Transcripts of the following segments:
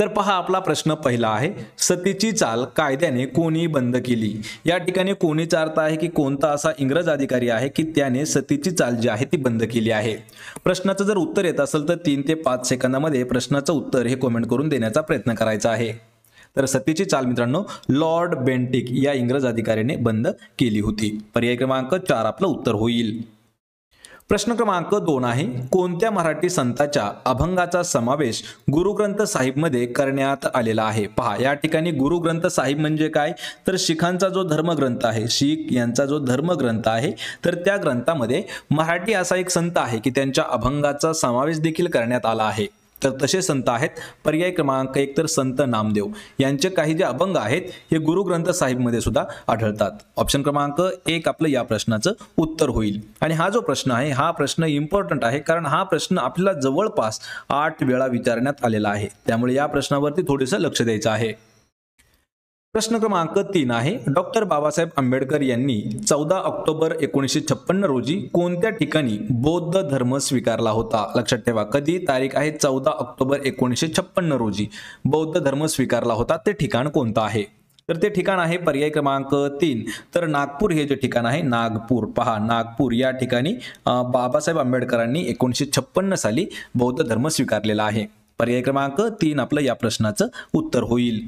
तर पहा आपला प्रश्न पहिला आहे सतीची चाल कायद्याने कोणी बंद केली? या ठिकाणी कोणीचा अर्थ आहे की कोणता असा इंग्रज अधिकारी आहे की त्याने सतीची चाल जी आहे ती बंद केली आहे? प्रश्नाचं जर उत्तर येत असेल तर तीन ते पाच सेकंदामध्ये प्रश्नाचं उत्तर हे कमेंट करून देण्याचा प्रयत्न करायचा आहे. तर सतीची चाल मित्रांनो लॉर्ड बेंटिक या इंग्रज अधिकाऱ्याने बंद केली होती. पर्याय क्रमांक चार आपलं उत्तर होईल. प्रश्न क्रमांक दोन आहे कोणत्या मराठी संताच्या अभंगाचा समावेश गुरुग्रंथ साहिबमध्ये करण्यात आलेला आहे? पहा या ठिकाणी गुरुग्रंथ साहिब म्हणजे काय? तर शिखांचा जो धर्मग्रंथ आहे शीख यांचा जो धर्मग्रंथ आहे तर त्या ग्रंथामध्ये मराठी असा एक संत आहे की त्यांच्या अभंगाचा समावेश देखील करण्यात आला आहे. तर तसे संत आहेत. पर्याय क्रमांक एक तर संत नामदेव. यांचे काही जे अभंग आहेत हे गुरुग्रंथ साहिबमध्ये सुद्धा आढळतात. ऑप्शन क्रमांक एक आपलं या प्रश्नाचं उत्तर होईल. आणि हा जो प्रश्न आहे हा प्रश्न इम्पॉर्टंट आहे कारण हा प्रश्न आपल्याला जवळपास आठ वेळा विचारण्यात आलेला आहे. त्यामुळे या प्रश्नावरती थोडंसं लक्ष द्यायचं आहे. प्रश्न क्रमांक तीन आहे. डॉक्टर बाबासाहेब आंबेडकर यांनी चौदा ऑक्टोबर एकोणीसशे छप्पन्न रोजी कोणत्या ठिकाणी बौद्ध धर्म स्वीकारला होता? लक्षात ठेवा कधी तारीख आहे? चौदा ऑक्टोबर एकोणीसशे छप्पन्न रोजी बौद्ध धर्म स्वीकारला होता. ते ठिकाण कोणतं आहे? तर ते ठिकाण आहे पर्याय क्रमांक तीन. तर नागपूर हे जे ठिकाण आहे नागपूर. पहा नागपूर या ठिकाणी बाबासाहेब आंबेडकरांनी एकोणीसशे छप्पन्न साली बौद्ध धर्म स्वीकारलेला आहे. पर्याय क्रमांक तीन आपलं या प्रश्नाचं उत्तर होईल.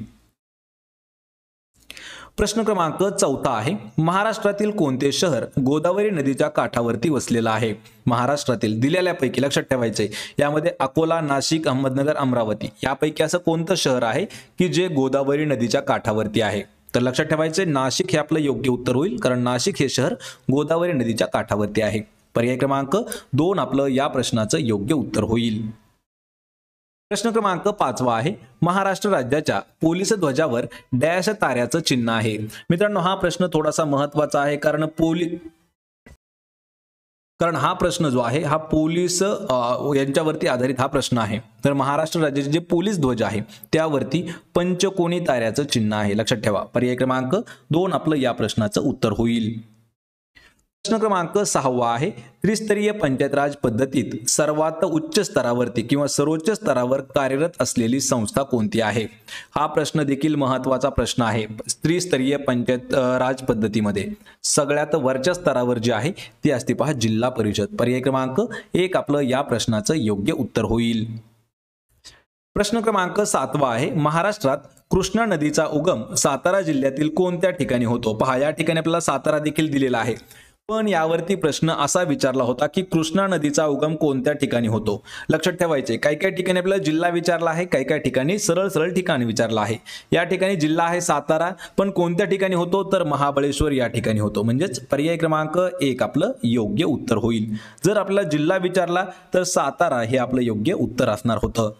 प्रश्न क्रमांक चौथा आहे. महाराष्ट्रातील कोणते शहर गोदावरी नदीच्या काठावरती वसलेलं आहे? महाराष्ट्रातील दिलेल्यापैकी लक्षात ठेवायचे यामध्ये अकोला नाशिक अहमदनगर अमरावती. यापैकी असं कोणतं शहर आहे की जे गोदावरी नदीच्या काठावरती आहे? तर लक्षात ठेवायचे नाशिक हे आपलं योग्य उत्तर होईल कारण नाशिक हे शहर गोदावरी नदीच्या काठावरती आहे. पर्याय क्रमांक दोन आपलं या प्रश्नाचं योग्य उत्तर होईल. प्रश्न क्रमांक पाचवा आहे. महाराष्ट्र राज्याच्या पोलीस ध्वजावर डॅश ताऱ्याचं चिन्ह आहे. मित्रांनो हा प्रश्न थोडासा महत्त्वाचा आहे कारण पोलीस कारण हा प्रश्न जो आहे हा पोलीस यांच्यावरती आधारित हा प्रश्न आहे. तर महाराष्ट्र राज्याचे जे पोलीस ध्वज आहे त्यावरती पंचकोणी ताऱ्याचं चिन्ह आहे. लक्षात ठेवा. पर्याय क्रमांक दोन आपलं या प्रश्नाचं उत्तर होईल. प्रश्न क्रमांक सहावा आहे. त्रिस्तरीय पंचायत राज पद्धतीत सर्वात उच्च स्तरावरती किंवा सर्वोच्च स्तरावर कार्यरत असलेली संस्था कोणती आहे? हा प्रश्न देखील महत्त्वाचा प्रश्न आहे. त्रिस्तरीय पंचायत राज पद्धतीमध्ये सगळ्यात वरच्या स्तरावर जे आहे ती असते पहा जिल्हा परिषद. पर्याय क्रमांक एक आपलं या प्रश्नाचं योग्य उत्तर होईल. प्रश्न क्रमांक सातवा आहे. महाराष्ट्रात कृष्णा नदीचा उगम सातारा जिल्ह्यातील कोणत्या ठिकाणी होतो? पहा या ठिकाणी आपल्याला सातारा देखील दिलेला आहे. पण यावरती प्रश्न असा विचारला होता की कृष्णा नदीचा उगम कोणत्या ठिकाणी होतो? लक्षात ठेवायचे काही काही ठिकाणी आपल्याला जिल्हा विचारला आहे काही काही ठिकाणी सरळ सरळ ठिकाणी विचारला आहे. या ठिकाणी जिल्हा आहे सातारा पण कोणत्या ठिकाणी होतो? तर महाबळेश्वर या ठिकाणी होतो. म्हणजेच पर्याय क्रमांक एक आपलं योग्य उत्तर होईल. जर आपल्याला जिल्हा विचारला तर सातारा हे आपलं योग्य उत्तर असणार होतं.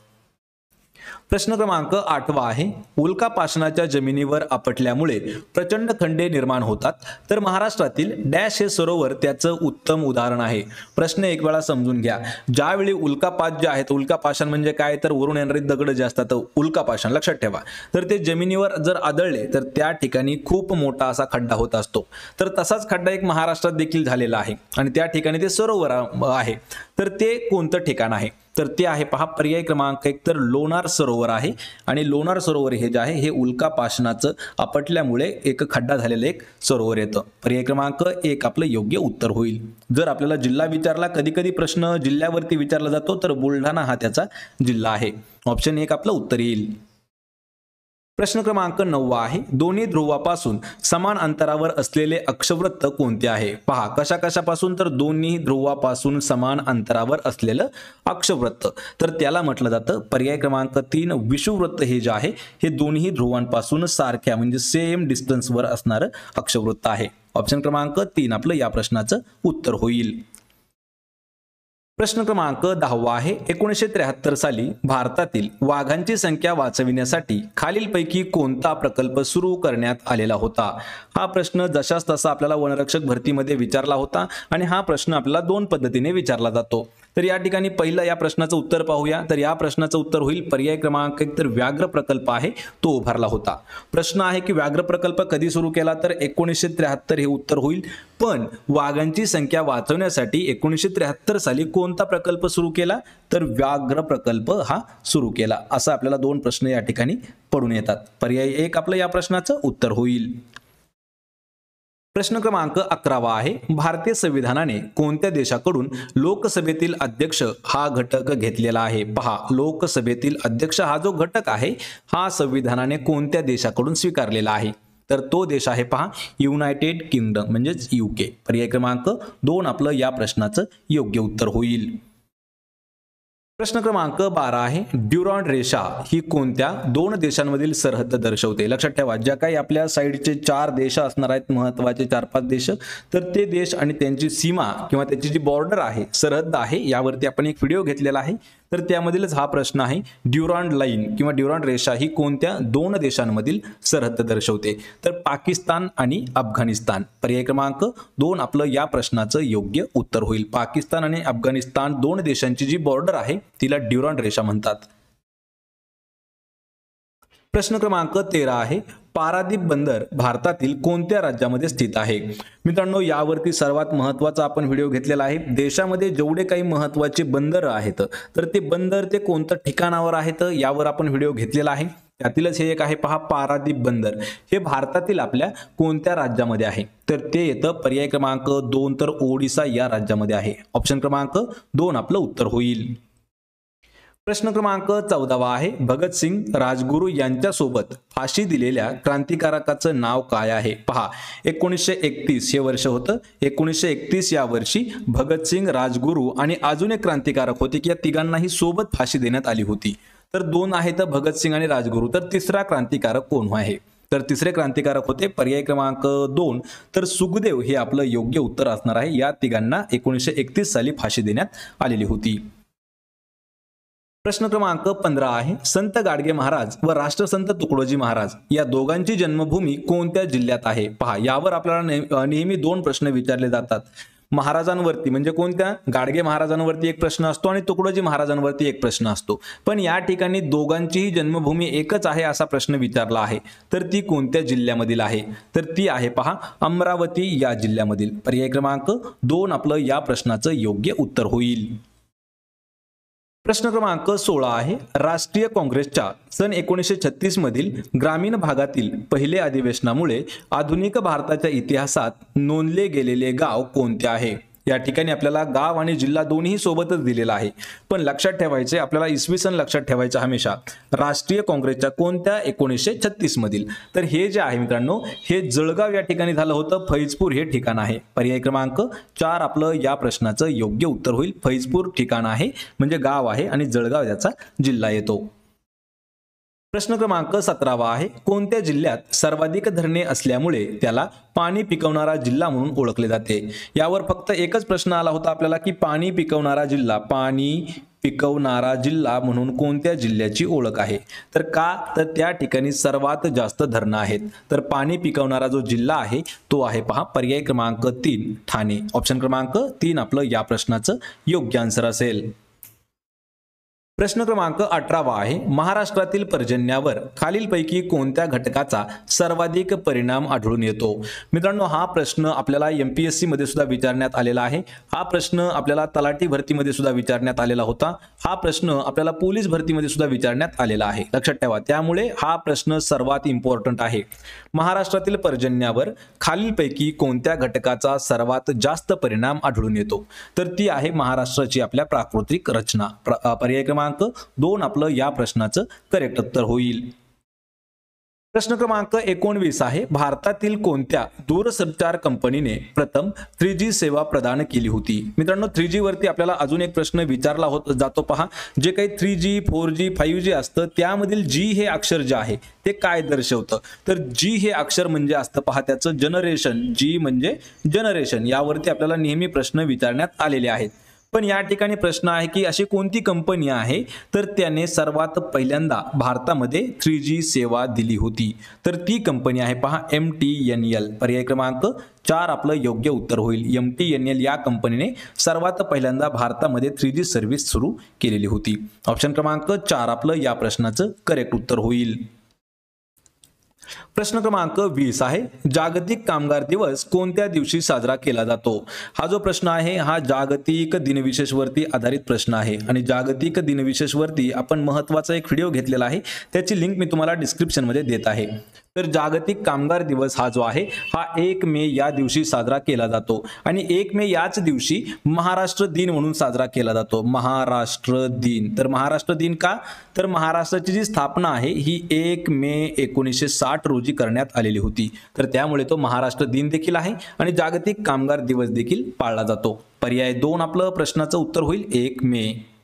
प्रश्न क्रमांक आठवा आहे. उल्कापासनाच्या जमिनीवर आपटल्यामुळे प्रचंड खंडे निर्माण होतात. तर महाराष्ट्रातील डॅश हे सरोवर त्याचं उत्तम उदाहरण आहे. प्रश्न एक वेळा समजून घ्या. ज्यावेळी उल्कापात जे आहेत उल्कापाषाण म्हणजे काय? तर वरून येणारे दगड जे असतात उल्कापाषाण लक्षात ठेवा. तर ते जमिनीवर जर आदळले तर त्या ठिकाणी खूप मोठा असा खड्डा होत असतो. तर तसाच खड्डा एक महाराष्ट्रात देखील झालेला आहे. आणि त्या ठिकाणी ते सरोवर आहे. तर ते कोणतं ठिकाण आहे? तर ते आहे पहा पर्याय क्रमांक एक तर लोणार सरोवर आहे. आणि लोणार सरोवर हे जे आहे हे उल्का पाषणाचं आपटल्यामुळे एक खड्डा झालेलं एक सरोवर येतं. पर्याय क्रमांक एक आपलं योग्य उत्तर होईल. जर आपल्याला जिल्हा विचारला कधी कधी प्रश्न जिल्ह्यावरती विचारला जातो तर बुलढाणा हा त्याचा जिल्हा आहे. ऑप्शन एक आपलं उत्तर येईल. प्रश्न क्रमांक नववा आहे. दोन्ही ध्रुवापासून समान अंतरावर असलेले अक्षवृत्त कोणते आहे? पहा कशा कशापासून तर दोन्ही ध्रुवापासून समान अंतरावर असलेलं अक्षवृत्त. तर त्याला म्हटलं जातं पर्याय क्रमांक तीन विषुवृत्त हे जे आहे हे दोन्ही ध्रुवांपासून सारख्या म्हणजे सेम डिस्टन्सवर असणारं अक्षवृत्त आहे. ऑप्शन क्रमांक तीन आपलं या प्रश्नाचं उत्तर होईल. प्रश्न क्रमांक दहावा आहे. एकोणीसशे त्र्याहत्तर साली भारतातील वाघांची संख्या वाचविण्यासाठी खालीलपैकी कोणता प्रकल्प सुरू करण्यात आलेला होता? हा प्रश्न जशास तसा आपल्याला वनरक्षक भरतीमध्ये विचारला होता आणि हा प्रश्न आपल्याला दोन पद्धतीने विचारला जातो. तर या ठिकाणी पहिलं या प्रश्नाचं उत्तर पाहूया. तर या प्रश्नाचं उत्तर होईल. पर्याय क्रमांक एक तर व्याघ्र प्रकल्प आहे तो उभारला होता. प्रश्न आहे की व्याघ्र प्रकल्प कधी सुरू केला? तर एकोणीसशे त्र्याहत्तर हे उत्तर होईल. पण वाघांची संख्या वाचवण्यासाठी एकोणीसशे त्र्याहत्तर साली कोणता प्रकल्प सुरू केला? तर व्याघ्र प्रकल्प हा सुरू केला. असं आपल्याला दोन प्रश्न या ठिकाणी पडून येतात. पर्याय एक आपलं या प्रश्नाचं उत्तर होईल. प्रश्न क्रमांक अकरावा आहे. भारतीय संविधानाने कोणत्या देशाकडून लोकसभेतील अध्यक्ष हा घटक घेतलेला आहे? पहा लोकसभेतील अध्यक्ष हा जो घटक आहे हा संविधानाने कोणत्या देशाकडून स्वीकारलेला आहे? तर तो देश आहे पहा युनायटेड किंगडम म्हणजेच युके पर्याय क्रमांक दोन आपलं या प्रश्नाचं योग्य उत्तर होईल. प्रश्न क्रमांक बारा आहे. ड्युरॉन रेषा ही कोणत्या दोन देशांमधील सरहद्द दर्शवते? लक्षात ठेवा ज्या काही आपल्या साईडचे चार देश असणार आहेत महत्त्वाचे चार पाच देश तर ते देश आणि त्यांची सीमा किंवा त्याची जी बॉर्डर आहे सरहद्द आहे यावरती आपण एक व्हिडिओ घेतलेला आहे. तर त्यामधीलच हा प्रश्न आहे ड्युरॉन लाईन किंवा ड्युरॉन रेषा ही कोणत्या दोन देशांमधील सरहद्द दर्शवते? तर पाकिस्तान आणि अफगाणिस्तान. पर्याय क्रमांक दोन आपलं या प्रश्नाचं योग्य उत्तर होईल. पाकिस्तान आणि अफगाणिस्तान दोन देशांची जी बॉर्डर आहे तिला ड्युरॉन रेषा म्हणतात. प्रश्न क्रमांक तेरा आहे पारादीप बंदर भारतातील कोणत्या राज्यामध्ये स्थित आहे? मित्रांनो यावरती सर्वात महत्त्वाचा आपण व्हिडिओ घेतलेला आहे. देशामध्ये जेवढे काही महत्त्वाचे बंदर आहेत तर ते बंदर ते कोणत्या ठिकाणावर आहेत यावर आपण व्हिडिओ घेतलेला आहे. त्यातीलच हे एक आहे पहा पारादीप बंदर. हे भारतातील आपल्या कोणत्या राज्यामध्ये आहे? तर ते येतं पर्याय क्रमांक दोन तर ओडिसा या राज्यामध्ये आहे. ऑप्शन क्रमांक दोन आपलं उत्तर होईल. प्रश्न क्रमांक चौदावा आहे. भगतसिंग राजगुरू यांच्यासोबत फाशी दिलेल्या क्रांतिकारकाचं नाव काय आहे? पहा. एकोणीसशे एकतीस हे वर्ष होतं. एकोणीसशे एकतीस या वर्षी भगतसिंग राजगुरू आणि अजून एक क्रांतिकारक होते की या तिघांनाही सोबत फाशी देण्यात आली होती. तर दोन आहेत भगतसिंग आणि राजगुरू. तर तिसरा क्रांतिकारक कोण आहे? तर तिसरे क्रांतिकारक होते पर्याय क्रमांक दोन. तर सुखदेव हे आपलं योग्य उत्तर असणार आहे. या तिघांना एकोणीसशे एकतीस साली फाशी देण्यात आलेली होती. प्रश्न क्रमांक पंधरा आहे. संत गाडगे महाराज व राष्ट्रसंत तुकडोजी महाराज या दोघांची जन्मभूमी कोणत्या जिल्ह्यात आहे? पहा यावर आपल्याला नेहमी दोन प्रश्न विचारले जातात. महाराजांवरती म्हणजे कोणत्या? गाडगे महाराजांवरती एक प्रश्न असतो आणि तुकडोजी महाराजांवरती एक प्रश्न असतो. पण या ठिकाणी दोघांचीही जन्मभूमी एकच आहे असा प्रश्न विचारला आहे. तर ती कोणत्या जिल्ह्यामधील आहे? तर ती आहे पहा अमरावती या जिल्ह्यामधील. पर्याय क्रमांक दोन आपलं या प्रश्नाचं योग्य उत्तर होईल. प्रश्न क्रमांक सोळा आहे. राष्ट्रीय काँग्रेसच्या सन एकोणीसशे छत्तीस मधील ग्रामीण भागातील पहिले अधिवेशनामुळे आधुनिक भारताच्या इतिहासात नोंदले गेलेले गाव कोणते आहे? या ठिकाणी आपल्याला गाव आणि जिल्हा दोन्ही सोबतच दिलेला आहे. पण लक्षात ठेवायचे आपल्याला इसवी सन लक्षात ठेवायचं हमेशा. राष्ट्रीय काँग्रेसच्या कोणत्या एकोणीसशे छत्तीस मधील? तर हे जे आहे मित्रांनो हे जळगाव या ठिकाणी झालं होतं फैजपूर हे ठिकाण आहे. पर्याय क्रमांक चार आपलं या प्रश्नाचं योग्य उत्तर होईल. फैजपूर ठिकाण आहे म्हणजे गाव आहे आणि जळगाव याचा जिल्हा येतो. प्रश्न क्रमांक सतरावा आहे. कोणत्या जिल्ह्यात सर्वाधिक धरणे असल्यामुळे त्याला पाणी पिकवणारा जिल्हा म्हणून ओळखले जाते? यावर फक्त एकच प्रश्न आला होता आपल्याला की पाणी पिकवणारा जिल्हा पाणी पिकवणारा जिल्हा म्हणून कोणत्या जिल्ह्याची ओळख आहे? तर का? तर त्या ठिकाणी सर्वात जास्त धरणं आहेत. तर पाणी पिकवणारा जो जिल्हा आहे तो आहे पहा पर्याय क्रमांक तीन ठाणे. ऑप्शन क्रमांक तीन आपलं या प्रश्नाचं योग्य आन्सर असेल. प्रश्न क्रमांक अठरावा आहे. महाराष्ट्रातील पर्जन्यावर खालीलपैकी कोणत्या घटकाचा सर्वाधिक परिणाम आढळून येतो? मित्रांनो हा प्रश्न आपल्याला एम पी एस सीमध्ये सुद्धा विचारण्यात आलेला आहे. हा प्रश्न आपल्याला तलाठी भरतीमध्ये सुद्धा विचारण्यात आलेला होता. हा प्रश्न आपल्याला पोलीस भरतीमध्ये सुद्धा विचारण्यात आलेला आहे. लक्षात ठेवा त्यामुळे हा प्रश्न सर्वात इम्पॉर्टंट आहे. महाराष्ट्रातील पर्जन्यावर खालीलपैकी कोणत्या घटकाचा सर्वात जास्त परिणाम आढळून येतो? तर ती आहे महाराष्ट्राची आपल्या प्राकृतिक रचना. पर्याय क्रमांक क्रमांक दोन आपलं या प्रश्नाचं करेक्ट उत्तर होईल. प्रश्न क्रमांक एकोणवीस आहे. भारतातील कोणत्या दूरसंचार कंपनीने प्रथम थ्री जी सेवा प्रदान केली होती? मित्रांनो थ्री जी वरती आपल्याला अजून एक प्रश्न विचारला होत जातो पहा. जे काही three G four G five G असतं त्यामधील जी हे अक्षर जे आहे ते काय दर्शवतं? तर जी हे अक्षर म्हणजे असतं पहा त्याचं जनरेशन जी म्हणजे जनरेशन यावरती आपल्याला नेहमी प्रश्न विचारण्यात आलेले आहेत. पण या ठिकाणी प्रश्न आहे की अशी कोणती कंपनी आहे? तर त्याने सर्वात पहिल्यांदा भारतामध्ये थ्री जी सेवा दिली होती. तर ती कंपनी आहे पहा एम टी एन एल पर्याय क्रमांक चार आपलं योग्य उत्तर होईल. एम टी एन एल या कंपनीने सर्वात पहिल्यांदा भारतामध्ये थ्री जी सर्व्हिस सुरू केलेली होती. ऑप्शन क्रमांक चार आपलं या प्रश्नाचं करेक्ट उत्तर होईल. प्रश्न क्रमांक वीस आहे. जागतिक कामगार दिवस कोणत्या दिवशी साजरा केला जातो? हा जो प्रश्न आहे हा जागतिक दिनविशेषवरती आधारित प्रश्न आहे. आणि जागतिक दिनविशेषवरती आपण महत्त्वाचा एक व्हिडिओ घेतलेला आहे. त्याची लिंक मी तुम्हाला डिस्क्रिप्शनमध्ये देत आहे. तर जागतिक कामगार दिवस हा जो आहे हा एक मे या दिवशी साजरा केला जातो. आणि एक मे याच दिवशी महाराष्ट्र दिन म्हणून साजरा केला जातो. महाराष्ट्र दिन. तर महाराष्ट्र दिन का? तर महाराष्ट्राची जी स्थापना आहे ही एक मे एकोणीसशे साठ रोजी करण्यात आलेली होती. तर त्यामुळे तो महाराष्ट्र दिन देखील आहे आणि जागतिक कामगार दिवस देखील पाळला जातो. पर्याय दोन आपलं प्रश्नाचं उत्तर होईल. एक मे.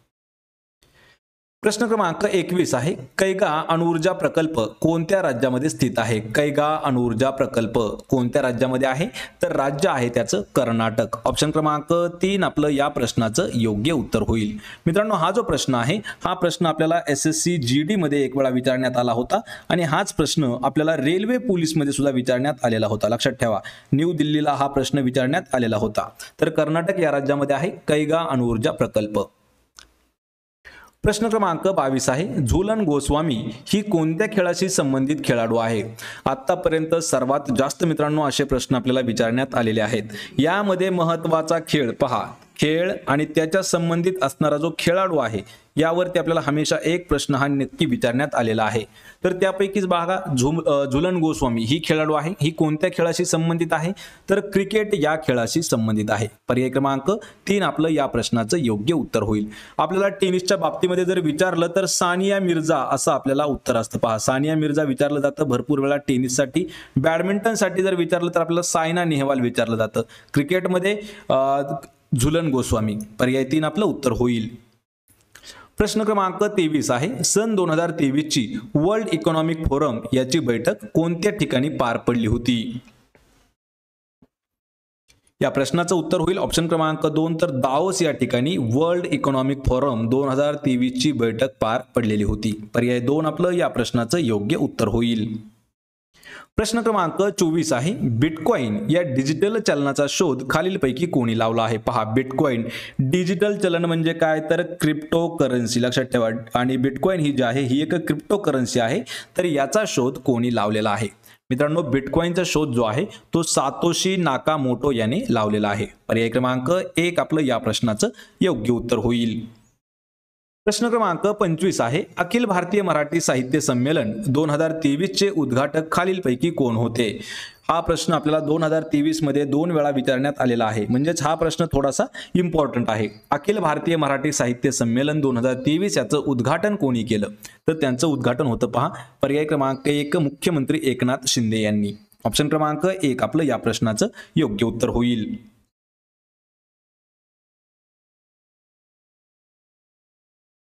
प्रश्न क्रमांक एकवीस आहे. कैगा अणुऊर्जा प्रकल्प कोणत्या राज्यामध्ये स्थित आहे? कैगा अणुऊर्जा प्रकल्प कोणत्या राज्यामध्ये आहे? तर राज्य आहे त्याचं कर्नाटक. ऑप्शन क्रमांक तीन आपलं या प्रश्नाचं योग्य उत्तर होईल. मित्रांनो हा जो प्रश्न आहे हा प्रश्न आपल्याला S S C G D मध्ये एक वेळा विचारण्यात आला होता आणि हाच प्रश्न आपल्याला रेल्वे पोलीसमध्ये सुद्धा विचारण्यात आलेला होता. लक्षात ठेवा न्यू दिल्लीला हा प्रश्न विचारण्यात आलेला होता. तर कर्नाटक या राज्यामध्ये आहे कैगा अणुऊर्जा प्रकल्प. प्रश्न क्रमांक बावीस आहे. झुलन गोस्वामी ही कोणत्या खेळाशी संबंधित खेळाडू आहे? आतापर्यंत सर्वात जास्त मित्रांनो असे प्रश्न आपल्याला विचारण्यात आलेले आहेत. यामध्ये महत्त्वाचा खेळ पहा. खेळ आणि त्याच्या संबंधित असणारा जो खेळाडू आहे यावरती आपल्याला हमेशा एक प्रश्न हा नक्की विचारण्यात आलेला आहे. तर त्यापैकीच बघा झुम झुलन गोस्वामी ही खेळाडू आहे. ही कोणत्या खेळाशी संबंधित आहे? तर क्रिकेट या खेळाशी संबंधित आहे. पर्याय क्रमांक तीन आपलं या प्रश्नाचं योग्य उत्तर होईल. आपल्याला टेनिसच्या बाबतीमध्ये जर विचारलं तर सानिया मिर्झा असं आपल्याला उत्तर असतं. पहा सानिया मिर्झा विचारलं जातं भरपूर वेळा टेनिससाठी. बॅडमिंटनसाठी जर विचारलं तर आपल्याला सायना नेहवाल विचारलं जातं. क्रिकेटमध्ये झुलन गोस्वामी. पर्याय तीन आपलं उत्तर होईल. प्रश्न क्रमांक तेवीस आहे. सन दोन हजार तेवीसची वर्ल्ड इकॉनॉमिक फोरम याची बैठक कोणत्या ठिकाणी पार पडली होती? या प्रश्नाचं उत्तर होईल ऑप्शन क्रमांक दोन. तर दाओस या ठिकाणी वर्ल्ड इकॉनॉमिक फोरम दोन हजार तेवीसची बैठक पार पडलेली होती. पर्याय दोन आपलं या प्रश्नाचं योग्य उत्तर होईल. प्रश्न क्रमांक चोवीस आहे. बिटकॉईन या डिजिटल चलनाचा शोध खालीलपैकी कोणी लावला आहे? पहा बिटकॉईन डिजिटल चलन म्हणजे काय? तर क्रिप्टो करन्सी लक्षात ठेवा. आणि बिटकॉईन ही जी आहे ही एक क्रिप्टो करन्सी आहे. तर याचा शोध कोणी लावलेला आहे? मित्रांनो बिटकॉईनचा शोध जो आहे तो सातोशी नाका मोटो याने लावलेला आहे. पर्याय क्रमांक एक आपलं या प्रश्नाचं योग्य उत्तर होईल. प्रश्न क्रमांक पंचवीस आहे. अखिल भारतीय मराठी साहित्य संमेलन दोन हजार तेवीसचे उद्घाटक खालीलपैकी कोण होते? हा प्रश्न आपल्याला दोन हजार तेवीसमध्ये दोन वेळा विचारण्यात आलेला आहे. म्हणजेच हा प्रश्न थोडासा इम्पॉर्टंट आहे. अखिल भारतीय मराठी साहित्य संमेलन दोन हजार तेवीस याचं उद्घाटन कोणी केलं? तर त्यांचं उद्घाटन होतं पहा. पर्याय क्रमांक एक मुख्यमंत्री एकनाथ शिंदे यांनी. ऑप्शन क्रमांक एक आपलं या प्रश्नाचं योग्य उत्तर होईल.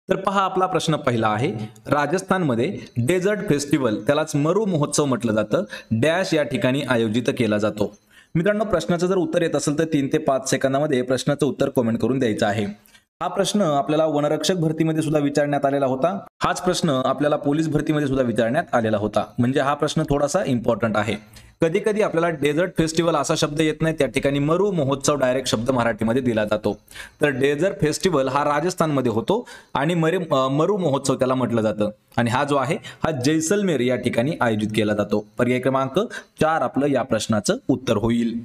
तर पहा आपला प्रश्न पहिला आहे. राजस्थानमध्ये डेझर्ट फेस्टिवल त्यालाच मरू महोत्सव म्हटलं जातं. डॅश या ठिकाणी आयोजित केला जातो. मित्रांनो प्रश्नाचं जर उत्तर येत असेल तर तीन ते पाच सेकंदामध्ये प्रश्नाचं उत्तर कमेंट करून द्यायचं आहे. हा प्रश्न आपल्याला वनरक्षक भरतीमध्ये सुद्धा विचारण्यात आलेला होता. हाच प्रश्न आपल्याला पोलीस भरतीमध्ये सुद्धा विचारण्यात आलेला होता. म्हणजे हा प्रश्न थोडासा इम्पॉर्टंट आहे. कधी कधी आपल्याला डेझर्ट फेस्टिवल असा शब्द येत नाही त्या ठिकाणी मरू महोत्सव डायरेक्ट शब्द मराठीमध्ये दिला जातो. तर डेझर्ट फेस्टिवल हा राजस्थानमध्ये होतो आणि मरे मरू महोत्सव त्याला म्हटलं जातं. आणि हा जो आहे हा जैसलमेर या ठिकाणी आयोजित केला जातो. पर्याय क्रमांक चार आपलं या प्रश्नाचं उत्तर होईल.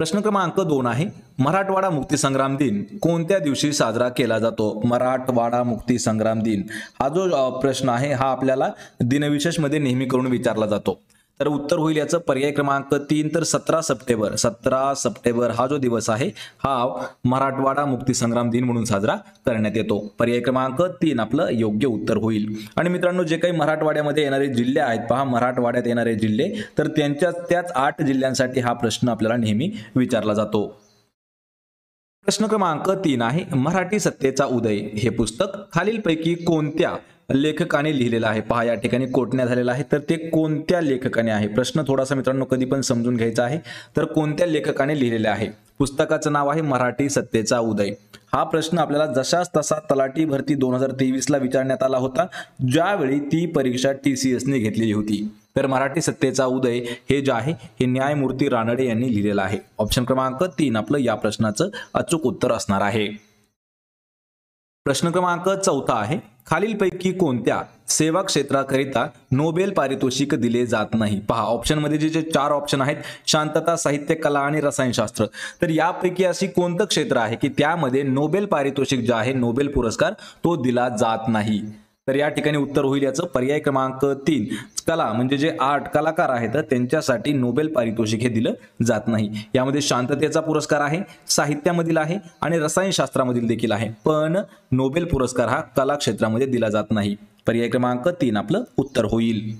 प्रश्न क्रमांक दोन आहे मराठवाडा मुक्ती संग्राम दिन कोणत्या दिवशी साजरा केला जातो? मराठवाडा मुक्ती संग्राम दिन. हा जो प्रश्न आहे हा आपल्याला दिनविशेषमध्ये नेहमी करून विचारला जातो. तर उत्तर होईल याचं. पर्याय क्रमांक तीन तर सतरा सप्टेंबर. सतरा सप्टेंबर हा जो दिवस आहे हा मराठवाडा मुक्तीसंग्राम दिन म्हणून साजरा करण्यात येतो. पर्याय क्रमांक तीन आपलं योग्य उत्तर होईल. आणि मित्रांनो जे काही मराठवाड्यामध्ये येणारे जिल्हे आहेत पहा मराठवाड्यात येणारे जिल्हे तर त्यांच्या त्याच आठ जिल्ह्यांसाठी हा प्रश्न आपल्याला नेहमी विचारला जातो. प्रश्न क्रमांक तीन आहे मराठी सत्तेचा उदय. हे पुस्तक खालीलपैकी कोणत्या लेखकाने लिहिलेलं आहे? पहा या ठिकाणी कोटण्या झालेला आहे. तर ते कोणत्या लेखकाने आहे? प्रश्न थोडासा मित्रांनो कधी पण समजून घ्यायचा आहे. तर कोणत्या लेखकाने लिहिलेले आहे? पुस्तकाचं नाव आहे मराठी सत्तेचा उदय. हा प्रश्न आपल्याला जशाच तसा तलाठी भरती दोन हजार तेवीस ला विचारण्यात आला होता ज्यावेळी ती परीक्षा टी सी एसने घेतलेली होती. तर मराठी सत्तेचा उदय हे जे आहे हे न्यायमूर्ती रानडे यांनी लिहिलेलं आहे. ऑप्शन क्रमांक तीन आपलं या प्रश्नाचं अचूक उत्तर असणार आहे. प्रश्न क्रमांक चौथा आहे. खालीलपैकी कोणत्या सेवा क्षेत्राकरिता नोबेल पारितोषिक दिले जात नाही? पहा ऑप्शनमध्ये जे जे चार ऑप्शन आहेत शांतता साहित्य कला आणि रसायनशास्त्र. तर यापैकी अशी कोणतं क्षेत्र आहे की त्यामध्ये नोबेल पारितोषिक जे आहे नोबेल पुरस्कार तो दिला जात नाही? तर या ठिकाणी उत्तर होईल याचं. पर्याय क्रमांक तीन कला म्हणजे जे आर्ट कलाकार आहेत त्यांच्यासाठी नोबेल पारितोषिक हे दिलं जात नाही. यामध्ये शांततेचा पुरस्कार आहे साहित्यामधील आहे आणि रसायनशास्त्रामधील देखील आहे. पण नोबेल पुरस्कार हा कला क्षेत्रामध्ये दिला जात नाही. पर्याय क्रमांक तीन आपलं उत्तर होईल.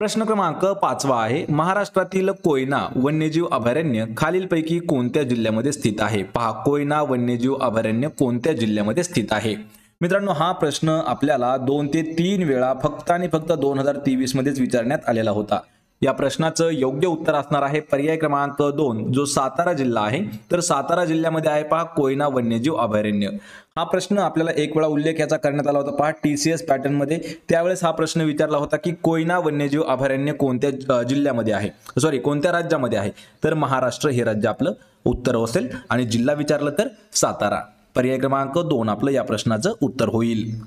प्रश्न क्रमांक पाचवा आहे. महाराष्ट्रातील कोयना वन्यजीव अभयारण्य खालीलपैकी कोणत्या जिल्ह्यामध्ये स्थित आहे? पहा कोयना वन्यजीव अभयारण्य कोणत्या जिल्ह्यामध्ये स्थित आहे? मित्रांनो हा प्रश्न आपल्याला दोन ते तीन वेळा फक्त आणि फक्त दोन हजार तेवीस मध्येच विचारण्यात आलेला होता. या प्रश्नाचं योग्य उत्तर असणार आहे पर्याय क्रमांक दोन जो सातारा जिल्हा आहे. तर सातारा जिल्ह्यामध्ये आहे पहा कोयना वन्यजीव अभयारण्य. हा प्रश्न आपल्याला एक वेळा उल्लेख याचा करण्यात आला होता पहा टी सी एस पॅटर्नमध्ये. त्यावेळेस हा प्रश्न विचारला होता की कोयना वन्यजीव अभयारण्य कोणत्या जिल्ह्यामध्ये आहे? सॉरी कोणत्या राज्यामध्ये आहे? तर महाराष्ट्र हे राज्य आपलं उत्तर असेल आणि जिल्हा विचारलं तर सातारा. पर्याय क्रमांक दोन आपलं या प्रश्नाचं उत्तर होईल.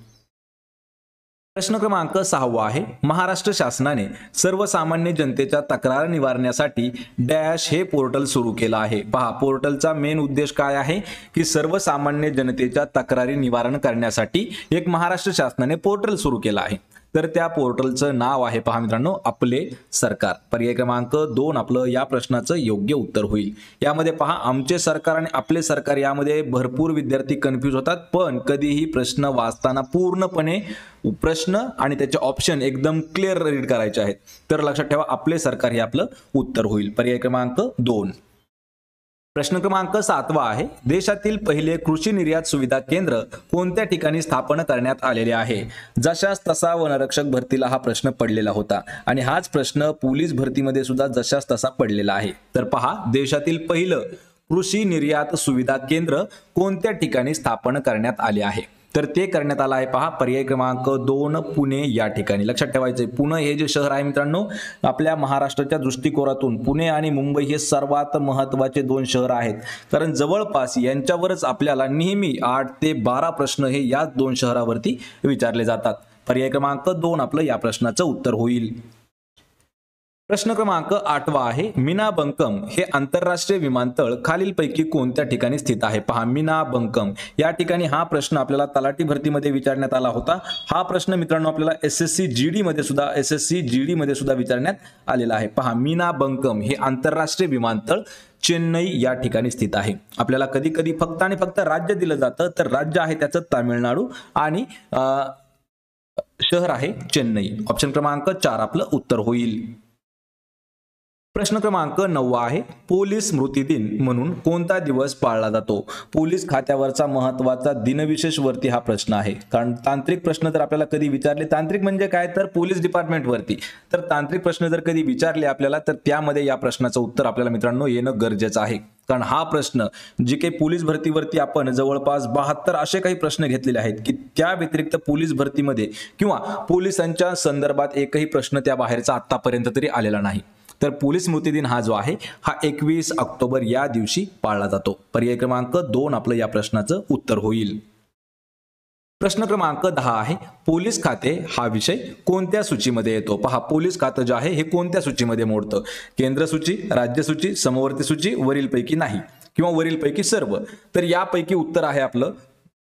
प्रश्न क्रमांक सहावा आहे महाराष्ट्र शासनाने सर्वसामान्य जनतेच्या तक्रार निवारण्यासाठी डॅश हे पोर्टल सुरू केलं आहे. पहा पोर्टलचा मेन उद्देश काय आहे? की सर्वसामान्य जनतेच्या तक्रारी निवारण करण्यासाठी एक महाराष्ट्र शासनाने पोर्टल सुरू केलं आहे. तर त्या पोर्टलचं नाव आहे पहा मित्रांनो आपले सरकार. पर्याय क्रमांक दोन आपलं या प्रश्नाचं योग्य उत्तर होईल. यामध्ये पहा आमचे सरकार आणि आपले सरकार यामध्ये भरपूर विद्यार्थी कन्फ्यूज होतात पण कधीही प्रश्न वाचताना पूर्णपणे प्रश्न आणि त्याचे ऑप्शन एकदम क्लिअर रीड करायचे आहेत. तर लक्षात ठेवा आपले सरकार हे आपलं उत्तर होईल. पर्याय क्रमांक दोन. प्रश्न क्रमांक सातवा आहे. देशातील पहिले कृषी निर्यात सुविधा केंद्र कोणत्या ठिकाणी स्थापन करण्यात आलेले आहे? जशास तसा वनरक्षक भरतीला हा प्रश्न पडलेला होता आणि हाच प्रश्न पोलीस भरतीमध्ये सुद्धा जशास तसा पडलेला आहे. तर पहा देशातील पहिलं कृषी निर्यात सुविधा केंद्र कोणत्या ठिकाणी स्थापन करण्यात आले आहे? तर ते करण्यात आलं आहे पहा पर्याय क्रमांक दोन पुणे या ठिकाणी. लक्षात ठेवायचंय पुणे हे जे शहर आहे मित्रांनो आपल्या महाराष्ट्राच्या दृष्टिकोनातून पुणे आणि मुंबई हे सर्वात महत्त्वाचे दोन शहर आहेत. कारण जवळपास यांच्यावरच आपल्याला नेहमी आठ ते बारा प्रश्न हे याच दोन शहरावरती विचारले जातात. पर्याय क्रमांक दोन आपलं या प्रश्नाचं उत्तर होईल. प्रश्न क्रमांक आठवा आहे. मीना बंकम हे आंतरराष्ट्रीय विमानतळ खालीलपैकी कोणत्या ठिकाणी स्थित आहे? पहा मीना बंकम. या ठिकाणी हा प्रश्न आपल्याला तलाठी भरतीमध्ये विचारण्यात आला होता. हा प्रश्न मित्रांनो आपल्याला S S C G D मध्ये सुद्धा S S C G D मध्ये सुद्धा विचारण्यात आलेला आहे. पहा मीना बंकम हे आंतरराष्ट्रीय विमानतळ चेन्नई या ठिकाणी स्थित आहे. आपल्याला कधी कधी फक्त आणि फक्त राज्य दिलं जातं तर राज्य आहे त्याचं तामिळनाडू आणि शहर आहे चेन्नई. ऑप्शन क्रमांक चार आपलं उत्तर होईल. प्रश्न क्रमांक नववा आहे पोलीस स्मृती दिन म्हणून कोणता दिवस पाळला जातो? पोलीस खात्यावरचा महत्त्वाचा दिनविशेष वरती हा प्रश्न आहे. कारण तांत्रिक प्रश्न जर आपल्याला कधी विचारले तांत्रिक म्हणजे काय? तर पोलीस डिपार्टमेंट वरती. तर तांत्रिक प्रश्न जर कधी विचारले आपल्याला तर त्यामध्ये या प्रश्नाचं उत्तर आपल्याला मित्रांनो येणं गरजेचं आहे. कारण हा प्रश्न जे काही पोलीस भरतीवरती आपण जवळपास बहात्तर असे काही प्रश्न घेतलेले आहेत की त्या व्यतिरिक्त पोलीस भरतीमध्ये किंवा पोलिसांच्या संदर्भात एकही प्रश्न त्या बाहेरचा आतापर्यंत तरी आलेला नाही. तर पोलीस स्मृती दिन हा जो आहे हा एकवीस ऑक्टोबर या दिवशी पाळला जातो. पर्याय क्रमांक दोन आपलं या प्रश्नाचं उत्तर होईल. प्रश्न क्रमांक दहा आहे पोलीस खाते हा विषय कोणत्या सूचीमध्ये येतो? पहा पोलीस खातं जे आहे हे कोणत्या सूचीमध्ये मोडतं? केंद्र सूची राज्य सूची समवर्ती सूची वरीलपैकी नाही किंवा वरीलपैकी सर्व. तर यापैकी उत्तर आहे आपलं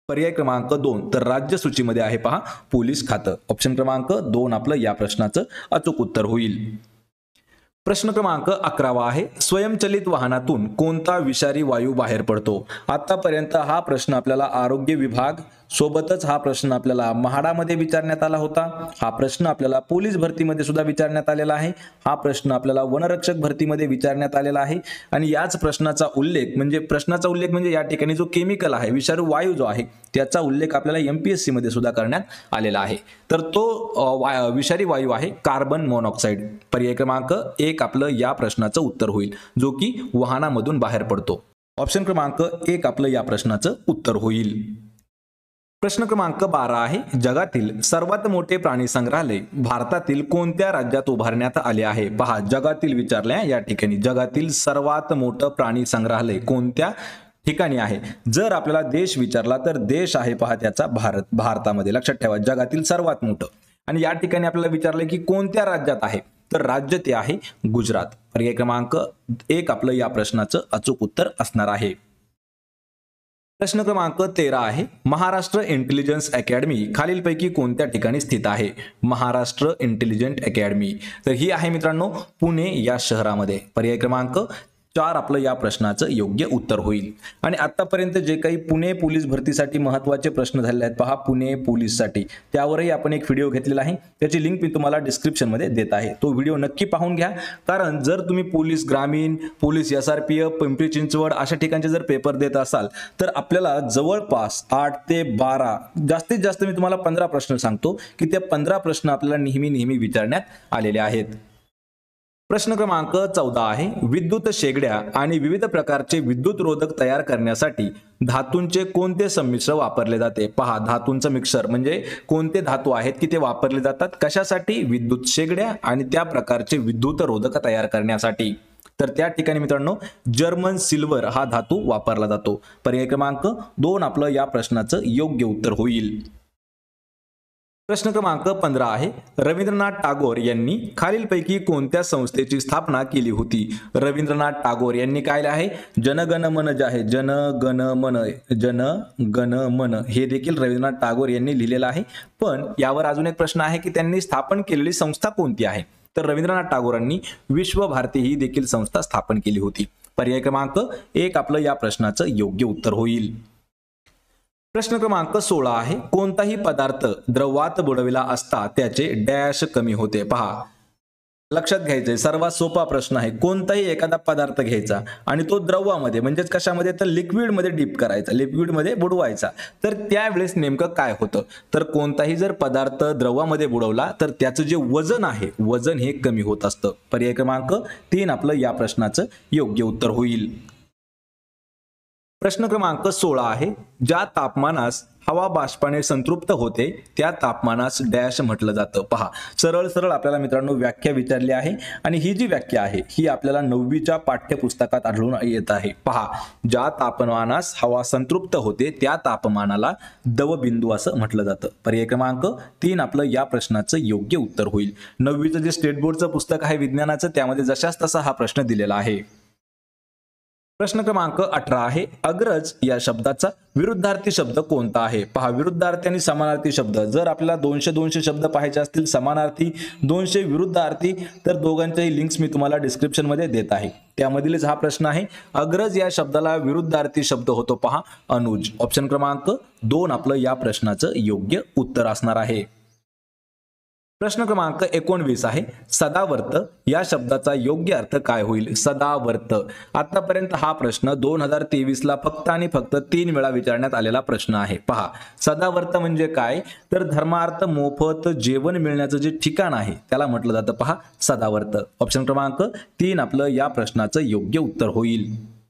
पर्याय क्रमांक दोन. तर राज्य सूचीमध्ये आहे पहा पोलीस खातं. ऑप्शन क्रमांक दोन आपलं या प्रश्नाचं अचूक उत्तर होईल. प्रश्न क्रमांक अकरावा आहे. स्वयंचलित वाहनातून कोणता विषारी वायू बाहेर पडतो? आतापर्यंत हा प्रश्न आपल्याला आरोग्य विभाग सोबतच हा प्रश्न आपल्याला म्हाडामध्ये विचारण्यात आला होता. हा प्रश्न आपल्याला पोलीस भरतीमध्ये सुद्धा विचारण्यात आलेला आहे. हा प्रश्न आपल्याला वनरक्षक भरतीमध्ये विचारण्यात आलेला आहे. आणि याच प्रश्नाचा उल्लेख म्हणजे प्रश्नाचा उल्लेख म्हणजे या ठिकाणी जो केमिकल आहे विषारू वायू जो आहे त्याचा उल्लेख आपल्याला एमपीएससी मध्ये सुद्धा करण्यात आलेला आहे. तर तो विषारी वायू आहे कार्बन मोनॉक्साईड. पर्याय क्रमांक एक आपलं या प्रश्नाचं उत्तर होईल जो की वाहनामधून बाहेर पडतो. ऑप्शन क्रमांक एक आपलं या प्रश्नाचं उत्तर होईल. प्रश्न क्रमांक बारा आहे. जगातील सर्वात मोठे प्राणी संग्रहालय भारतातील कोणत्या राज्यात उभारण्यात आले आहे? पहा जगातील विचारल्या या ठिकाणी. जगातील सर्वात मोठं प्राणी संग्रहालय कोणत्या ठिकाणी आहे? जर आपल्याला देश विचारला तर देश आहे पहा त्याचा भारत भारतामध्ये. लक्षात ठेवा जगातील सर्वात मोठं. आणि या ठिकाणी आपल्याला विचारलं की कोणत्या राज्यात आहे? तर राज्य ते आहे गुजरात. पर्याय क्रमांक एक आपलं या प्रश्नाचं अचूक उत्तर असणार आहे. प्रश्न क्रमांक तेरा आहे महाराष्ट्र इंटेलिजन्स अकॅडमी खालीलपैकी कोणत्या ठिकाणी स्थित आहे? महाराष्ट्र इंटेलिजंट अकॅडमी तर ही आहे मित्रांनो पुणे या शहरामध्ये. पर्याय क्रमांक चार आपलं या प्रश्नाचं योग्य उत्तर होईल. आणि आतापर्यंत जे काही पुणे पोलीस भरतीसाठी महत्त्वाचे प्रश्न झालेले आहेत पहा पुणे पोलीससाठी. त्यावरही आपण एक व्हिडिओ घेतलेला आहे. त्याची लिंक मी तुम्हाला डिस्क्रिप्शनमध्ये देत आहे. तो व्हिडिओ नक्की पाहून घ्या. कारण जर तुम्ही पोलीस ग्रामीण police S R P F Pimpri Chinchwad अशा ठिकाणचे जर पेपर देत असाल तर आपल्याला जवळपास आठ ते बारा जास्तीत जास्त मी तुम्हाला पंधरा प्रश्न सांगतो की त्या पंधरा प्रश्न आपल्याला नेहमी नेहमी विचारण्यात आलेले आहेत. प्रश्न क्रमांक चौदा आहे. विद्युत शेगड्या आणि विविध प्रकारचे विद्युत रोधक तयार करण्यासाठी धातूंचे कोणते संमिश्र वापरले जाते? पहा धातूंचं मिक्सर म्हणजे कोणते धातू आहेत की ते वापरले जातात? कशासाठी? विद्युत शेगड्या आणि त्या प्रकारचे विद्युत रोधक तयार करण्यासाठी. तर त्या ठिकाणी मित्रांनो जर्मन सिल्वर हा धातू वापरला जातो. पर्याय क्रमांक दोन आपलं या प्रश्नाचं योग्य उत्तर होईल. प्रश्न क्रमांक पंधरा आहे. रवींद्रनाथ टागोर यांनी खालीलपैकी कोणत्या संस्थेची स्थापना केली होती? रवींद्रनाथ टागोर यांनी काय आहे? जनगण मन जे आहे जन गण मन जन गण मन हे देखील रवींद्रनाथ टागोर यांनी लिहिलेलं आहे. पण यावर अजून एक प्रश्न आहे की त्यांनी स्थापन केलेली संस्था कोणती आहे? तर रवींद्रनाथ टागोरांनी विश्व भारती ही देखील संस्था स्थापन केली होती. पर्याय क्रमांक एक आपलं या प्रश्नाचं योग्य उत्तर होईल. प्रश्न क्रमांक सोळा आहे. कोणताही पदार्थ द्रवात बुडविला असता त्याचे डॅश कमी होते. पहा. लक्षात घ्यायचंय. सर्वात सोपा प्रश्न आहे. कोणताही एखादा पदार्थ घ्यायचा आणि तो द्रवामध्ये म्हणजेच कशामध्ये तर लिक्विडमध्ये डीप करायचा. लिक्विडमध्ये बुडवायचा. तर त्यावेळेस नेमकं काय होतं? तर कोणताही जर पदार्थ द्रवामध्ये बुडवला तर त्याचं जे वजन आहे वजन हे कमी होत असतं. पर्याय क्रमांक तीन आपलं या प्रश्नाचं योग्य उत्तर होईल. प्रश्न क्रमांक सोळा आहे. ज्या तापमानास हवा बाष्पाने संतृप्त होते त्या तापमानास डॅश म्हटलं जातं. पहा सरळ सरळ आपल्याला मित्रांनो व्याख्या विचारली आहे आणि ही जी व्याख्या आहे ही आपल्याला नववीच्या पाठ्यपुस्तकात आढळून येत आहे. पहा ज्या तापमानास हवा संतृप्त होते त्या तापमानाला दवबिंदू असं म्हटलं जातं. पर्याय क्रमांक तीन आपलं या प्रश्नाचं योग्य उत्तर होईल. नववीचं जे स्टेट बोर्डचं पुस्तक आहे विज्ञानाचं त्यामध्ये जशाच तसा हा प्रश्न दिलेला आहे. प्रश्न क्रमांक अठरा आहे. अग्रज या शब्दाचा विरुद्धार्थी शब्द कोणता आहे? पहा विरुद्धार्थी आणि समानार्थी शब्द. जर आपल्याला दोनशे दोनशे शब्द पाहायचे असतील समानार्थी दोनशे विरुद्धार्थी तर दोघांच्याही लिंक्स मी तुम्हाला डिस्क्रिप्शनमध्ये देत आहे. त्यामधीलच हा प्रश्न आहे. अग्रज या शब्दाला विरुद्धार्थी शब्द होतो. पहा अनुज. ऑप्शन क्रमांक दोन आपलं या प्रश्नाचं योग्य उत्तर असणार आहे. प्रश्न क्रमांक एकोणवीस आहे. सदावर्त या शब्दाचा योग्य अर्थ काय होईल? सदावर्त. आतापर्यंत हा प्रश्न दोन हजार तेवीस ला फक्त आणि फक्त तीन वेळा विचारण्यात आलेला प्रश्न आहे. पहा सदावर्त म्हणजे काय? तर धर्मार्थ मोफत जेवण मिळण्याचं जे ठिकाण आहे त्याला म्हटलं जातं. पहा सदावर्त. ऑप्शन क्रमांक तीन आपलं या प्रश्नाचं योग्य उत्तर होईल.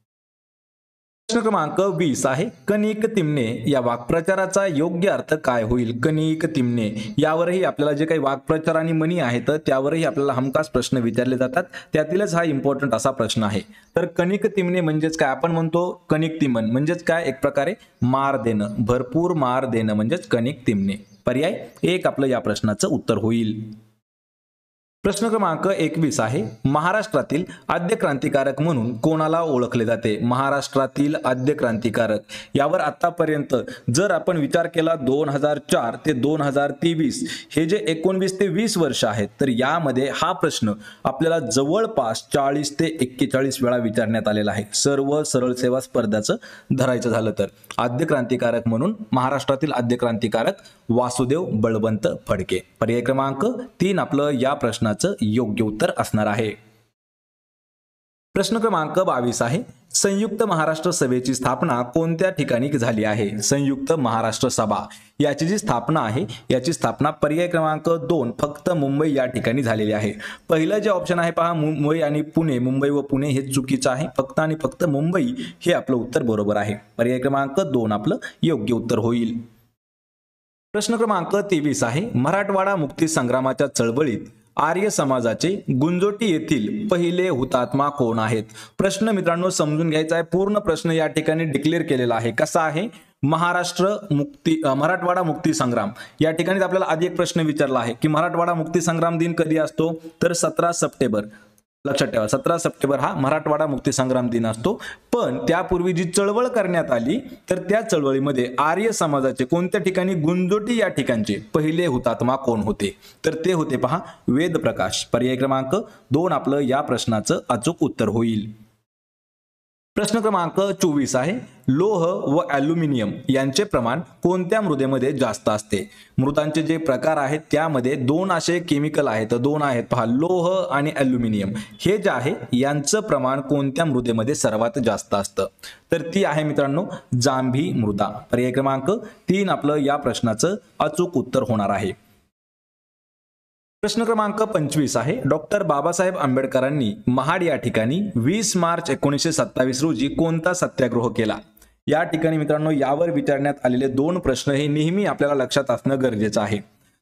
प्रश्न क्रमांक वीस आहे. कनिक तिमणे या वाक्प्रचाराचा योग्य अर्थ काय होईल? कनिक तिमणे यावरही आपल्याला जे काही वाक्प्रचार आणि मनी आहेत त्यावरही आपल्याला हमखास प्रश्न विचारले जातात. त्यातीलच हा इम्पॉर्टंट असा प्रश्न आहे. तर कनिक तिमणे म्हणजेच काय? आपण म्हणतो कनिक तिमन. म्हणजेच काय? एक प्रकारे मार देणं. भरपूर मार देणं म्हणजेच कनिक तिमणे पर्याय? एक आपलं या प्रश्नाचं उत्तर होईल. प्रश्न क्रमांक एकवीस आहे. महाराष्ट्रातील आद्य क्रांतिकारक म्हणून कोणाला ओळखले जाते? महाराष्ट्रातील आद्य क्रांतिकारक. यावर आतापर्यंत जर आपण विचार केला दोन हजार चार ते दोन हजार तेवीस हे जे एकोणवीस ते वीस वर्ष आहेत तर यामध्ये हा प्रश्न आपल्याला जवळपास चाळीस ते एक्केचाळीस वेळा विचारण्यात आलेला आहे. सर्व सरळ सेवा स्पर्धाचं धरायचं झालं तर. आद्य क्रांतिकारक म्हणून महाराष्ट्रातील आद्य क्रांतिकारक वासुदेव बळवंत फडके. पर्याय क्रमांक तीन आपलं या प्रश्न प्रश्नाचं योग्य उत्तर असणार आहे. प्रश्न क्रमांक बावीस आहे. संयुक्त महाराष्ट्र सभेची स्थापना कोणत्या ठिकाणी झाली आहे? संयुक्त महाराष्ट्र सभा. याची जी स्थापना आहे याची स्थापना पर्याय क्रमांक दोन फक्त मुंबई या ठिकाणी झालेली आहे. पहिलं जे ऑप्शन आहे पहा मुंबई आणि पुणे. मुंबई व पुणे हे चुकीचं आहे. फक्त आणि फक्त मुंबई हे आपलं उत्तर बरोबर आहे. पर्याय क्रमांक दोन आपलं योग्य उत्तर होईल. प्रश्न क्रमांक तेवीस आहे. मराठवाडा मुक्ती संग्रामाच्या चळवळीत आर्य समाजाचे गुंजोटी येथील पहिले हुतात्मा कोण आहेत? प्रश्न मित्रांनो समजून घ्यायचा आहे. पूर्ण प्रश्न या ठिकाणी डिक्लेअर केलेला आहे. कसा आहे? महाराष्ट्र मुक्ती मराठवाडा मुक्ती संग्राम. या ठिकाणी आपल्याला आधी एक प्रश्न विचारला आहे की मराठवाडा मुक्ती संग्राम दिन कधी असतो? तर सतरा सप्टेंबर. लक्षात ठेवा सतरा सप्टेंबर हा मराठवाडा मुक्तीसंग्राम दिन असतो. पण त्यापूर्वी जी चळवळ करण्यात आली तर त्या चळवळीमध्ये आर्य समाजाचे कोणत्या ठिकाणी गुंजोटी या ठिकाणचे पहिले हुतात्मा कोण होते? तर ते होते पहा वेद प्रकाश पर्याय क्रमांक दोन आपलं या प्रश्नाचं अचूक उत्तर होईल. प्रश्न क्रमांक चोवीस आहे. लोह व ॲल्युमिनियम यांचे प्रमाण कोणत्या मृदेमध्ये जास्त असते? मृदांचे जे प्रकार आहेत त्यामध्ये दोन असे केमिकल आहेत. दोन आहेत पहा लोह आणि ॲल्युमिनियम. हे जे आहे यांचं प्रमाण कोणत्या मृदेमध्ये सर्वात जास्त असतं? तर ती आहे मित्रांनो जांभी मृदा. पर्याय क्रमांक तीन आपलं या प्रश्नाचं अचूक उत्तर होणार आहे. प्रश्न क्रमांक पंचवीस आहे. डॉक्टर बाबासाहेब आंबेडकरांनी महाड या ठिकाणी वीस मार्च एकोणीसशे सत्तावीस रोजी कोणता सत्याग्रह केला? या ठिकाणी मित्रांनो यावर विचारण्यात आलेले दोन प्रश्न हे नेहमी आपल्याला लक्षात असणं गरजेचं आहे.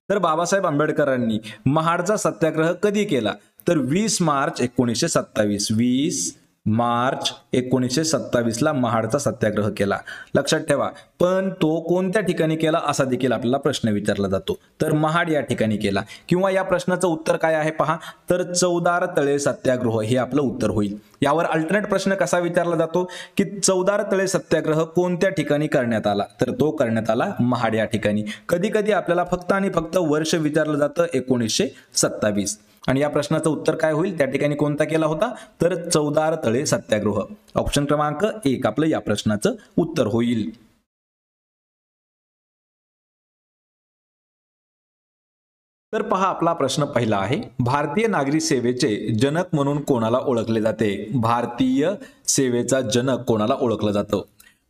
तर बाबासाहेब आंबेडकरांनी महाडचा सत्याग्रह कधी केला? तर वीस मार्च एकोणीसशे सत्तावीस. वीस मार्च एकोणीसशे सत्तावीसला महाडचा सत्याग्रह केला. लक्षात ठेवा पण तो कोणत्या ठिकाणी केला असा देखील आपल्याला प्रश्न विचारला जातो. तर महाड या ठिकाणी केला. किंवा या प्रश्नाचं उत्तर काय आहे पहा. तर चौदार तळे सत्याग्रह हे आपलं उत्तर होईल. यावर अल्टरनेट प्रश्न कसा विचारला जातो? की चौदार तळे सत्याग्रह कोणत्या ठिकाणी करण्यात आला? तर तो करण्यात आला महाड या ठिकाणी. कधी कधी आपल्याला फक्त आणि फक्त वर्ष विचारलं जातं एकोणीसशे सत्तावीस. आणि या प्रश्नाचं उत्तर काय होईल? त्या ठिकाणी कोणता केला होता? तर चौदार तळे सत्याग्रह. ऑप्शन क्रमांक एक आपलं या प्रश्नाचं उत्तर होईल. तर पहा आपला प्रश्न पहिला आहे. भारतीय नागरी सेवेचे जनक म्हणून कोणाला ओळखले जाते? भारतीय सेवेचा जनक कोणाला ओळखलं जातं?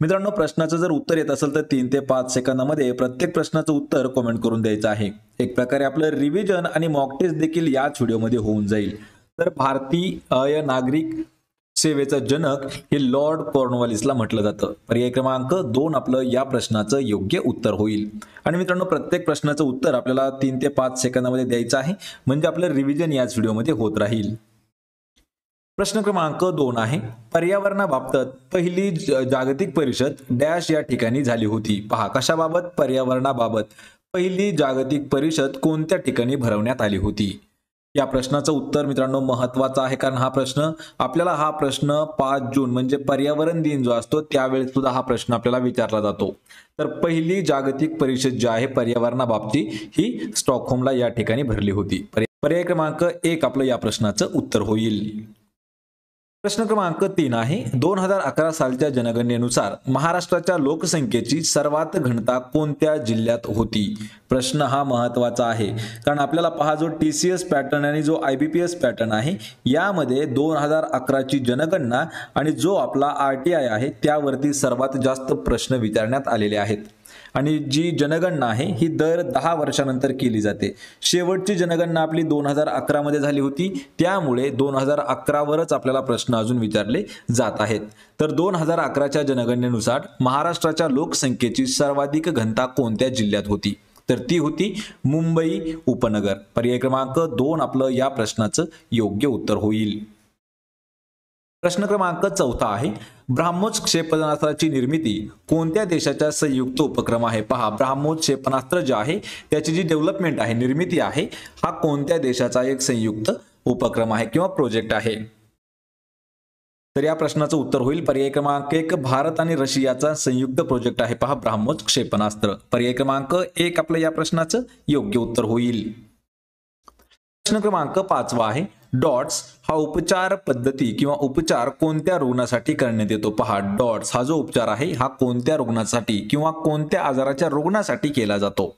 मित्रांनो प्रश्नाचं जर उत्तर येत असेल तर तीन ते पाच सेकंदामध्ये प्रत्येक प्रश्नाचं उत्तर कमेंट करून द्यायचं आहे. एक प्रकारे आपलं रिव्हिजन आणि मॉक टेस्ट देखील याच व्हिडिओमध्ये होऊन जाईल. तर भारतीय नागरिक सेवेचं जनक हे लॉर्ड कॉर्नवालिसला म्हटलं जातं. पर्याय क्रमांक दोन आपलं या प्रश्नाचं योग्य उत्तर होईल. आणि मित्रांनो प्रत्येक प्रश्नाचं उत्तर आपल्याला तीन ते पाच सेकंदामध्ये द्यायचं आहे. म्हणजे आपलं रिव्हिजन याच व्हिडिओमध्ये होत राहील. प्रश्न क्रमांक दोन आहे. पर्यावरणाबाबत पहिली जागतिक परिषद डॅश या ठिकाणी झाली होती. पहा कशाबाबत? पर्यावरणाबाबत. पहिली जागतिक परिषद कोणत्या ठिकाणी भरवण्यात आली होती? या प्रश्नाचं उत्तर मित्रांनो महत्वाचं आहे कारण हा प्रश्न आपल्याला हा प्रश्न पाच जून म्हणजे पर्यावरण दिन जो असतो त्यावेळेस सुद्धा हा प्रश्न आपल्याला विचारला जातो. तर पहिली जागतिक परिषद जी आहे पर्यावरणाबाबती ही स्टॉकहोमला या ठिकाणी भरली होती. पर्याय क्रमांक एक आपलं या प्रश्नाचं उत्तर होईल. प्रश्न क्रमांक तीन आहे. दोन हजार अकरा सालच्या जनगणनेनुसार महाराष्ट्राच्या लोकसंख्येची सर्वात घनता कोणत्या जिल्ह्यात होती? प्रश्न हा महत्त्वाचा आहे. कारण आपल्याला पहा जो टी सी एस पॅटर्न आणि जो I B P S pattern आहे यामध्ये दोन हजार अकराची जनगणना आणि जो आपला आर टी आय आहे त्यावरती सर्वात जास्त प्रश्न विचारण्यात आलेले आहेत. आणि जी जनगणना आहे ही दर दहा वर्षानंतर केली जाते. शेवटची जनगणना आपली दोन हजार अकरामध्ये झाली होती. त्यामुळे दोन हजार अकरावरच आपल्याला प्रश्न अजून विचारले जात आहेत. तर दोन हजार अकराच्या जनगणनेनुसार महाराष्ट्राच्या लोकसंख्येची सर्वाधिक घनता कोणत्या जिल्ह्यात होती? तर ती होती मुंबई उपनगर. पर्याय क्रमांक दोन आपलं या प्रश्नाचं योग्य उत्तर होईल. प्रश्न क्रमांक चौथा आहे. ब्राह्मोस क्षेपणास्त्राची निर्मिती कोणत्या देशाचा संयुक्त उपक्रम आहे? पहा ब्राह्मोस क्षेपणास्त्र जे आहे त्याची जी डेव्हलपमेंट आहे निर्मिती आहे हा कोणत्या देशाचा एक संयुक्त उपक्रम आहे किंवा प्रोजेक्ट आहे? तर या प्रश्नाचं उत्तर होईल. पर्याय क्रमांक एक भारत आणि रशियाचा संयुक्त प्रोजेक्ट आहे. पहा ब्राह्मोस क्षेपणास्त्र पर्याय क्रमांक एक आपलं या प्रश्नाचं योग्य उत्तर होईल. प्रश्न क्रमांक पाचवा आहे. डॉट्स हा उपचार पद्धती किंवा उपचार कोणत्या रुग्णासाठी करण्यात येतो? पहा डॉट्स हा जो उपचार आहे हा कोणत्या रुग्णासाठी किंवा कोणत्या आजाराच्या रुग्णासाठी केला जातो?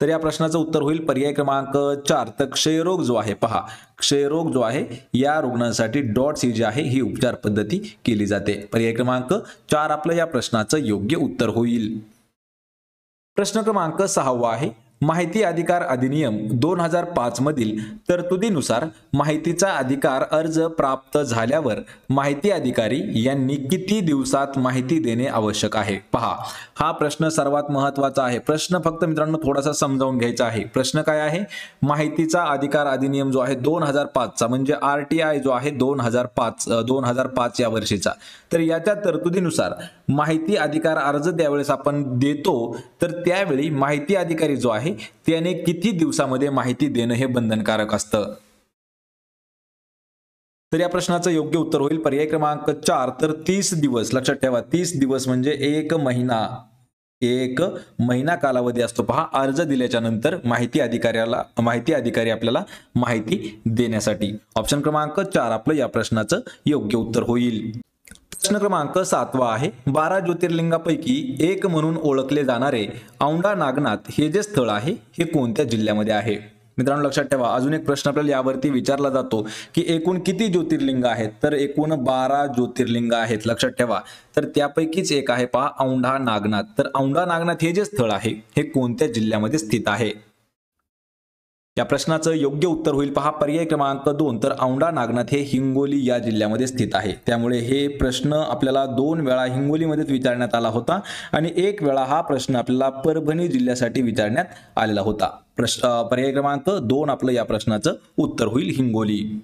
तर या प्रश्नाचं उत्तर होईल पर्याय क्रमांक चार. तर क्षयरोग जो आहे पहा क्षयरोग जो आहे या रुग्णांसाठी डॉट्स ही जी आहे ही उपचार पद्धती केली जाते. पर्याय क्रमांक चार आपलं या प्रश्नाचं योग्य उत्तर होईल. प्रश्न क्रमांक सहावा आहे माहिती अधिकार अधिनियम दोन हजार पाच मधील तरतुदीनुसार माहितीचा अधिकार अर्ज प्राप्त झाल्यावर माहिती अधिकारी यांनी किती दिवसात माहिती देणे आवश्यक आहे? पहा हा प्रश्न सर्वात महत्त्वाचा आहे. प्रश्न फक्त मित्रांनो थोडासा समजावून घ्यायचा आहे. प्रश्न काय आहे? माहितीचा अधिकार अधिनियम जो आहे दोन हजार पाचचा म्हणजे आर टी आय जो आहे दोन हजार पाच दोन हजार पाच या वर्षीचा. तर याच्या तरतुदीनुसार माहिती अधिकार अर्ज त्यावेळेस आपण देतो तर त्यावेळी माहिती अधिकारी जो आहे त्याने किती दिवसामध्ये माहिती देणं हे बंधनकारक असतं? तर या प्रश्नाचं योग्य उत्तर होईल. पर्याय क्रमांक चार तर तीस दिवस लक्षात ठेवा तीस दिवस म्हणजे एक महिना. एक महिना कालावधी असतो. पहा अर्ज दिल्याच्या नंतर माहिती अधिकाऱ्याला माहिती अधिकारी आपल्याला माहिती देण्यासाठी. ऑप्शन क्रमांक चार आपलं या प्रश्नाचं योग्य उत्तर होईल. प्रश्न क्रमांक सातवा आहे. बारा ज्योतिर्लिंगापैकी एक म्हणून ओळखले जाणारे औंढा नागनाथ हे जे स्थळ आहे हे कोणत्या जिल्ह्यामध्ये आहे? मित्रांनो लक्षात ठेवा अजून एक प्रश्न आपल्याला यावरती विचारला जातो की एकूण किती ज्योतिर्लिंग आहेत? तर एकूण बारा ज्योतिर्लिंग आहेत लक्षात ठेवा. तर त्यापैकीच एक आहे पहा औंढा नागनाथ. तर औंढा नागनाथ हे जे स्थळ आहे हे कोणत्या जिल्ह्यामध्ये स्थित आहे? या प्रश्नाचं योग्य उत्तर होईल पहा. पर्याय क्रमांक दोन तर औंढा नागनाथ हे हिंगोली या जिल्ह्यामध्ये स्थित आहे. त्यामुळे हे प्रश्न आपल्याला दोन वेळा हिंगोलीमध्येच विचारण्यात आला होता आणि एक वेळा हा प्रश्न आपल्याला परभणी जिल्ह्यासाठी विचारण्यात आलेला होता. प्रश्न पर्याय क्रमांक दोन आपलं या प्रश्नाचं उत्तर होईल हिंगोली.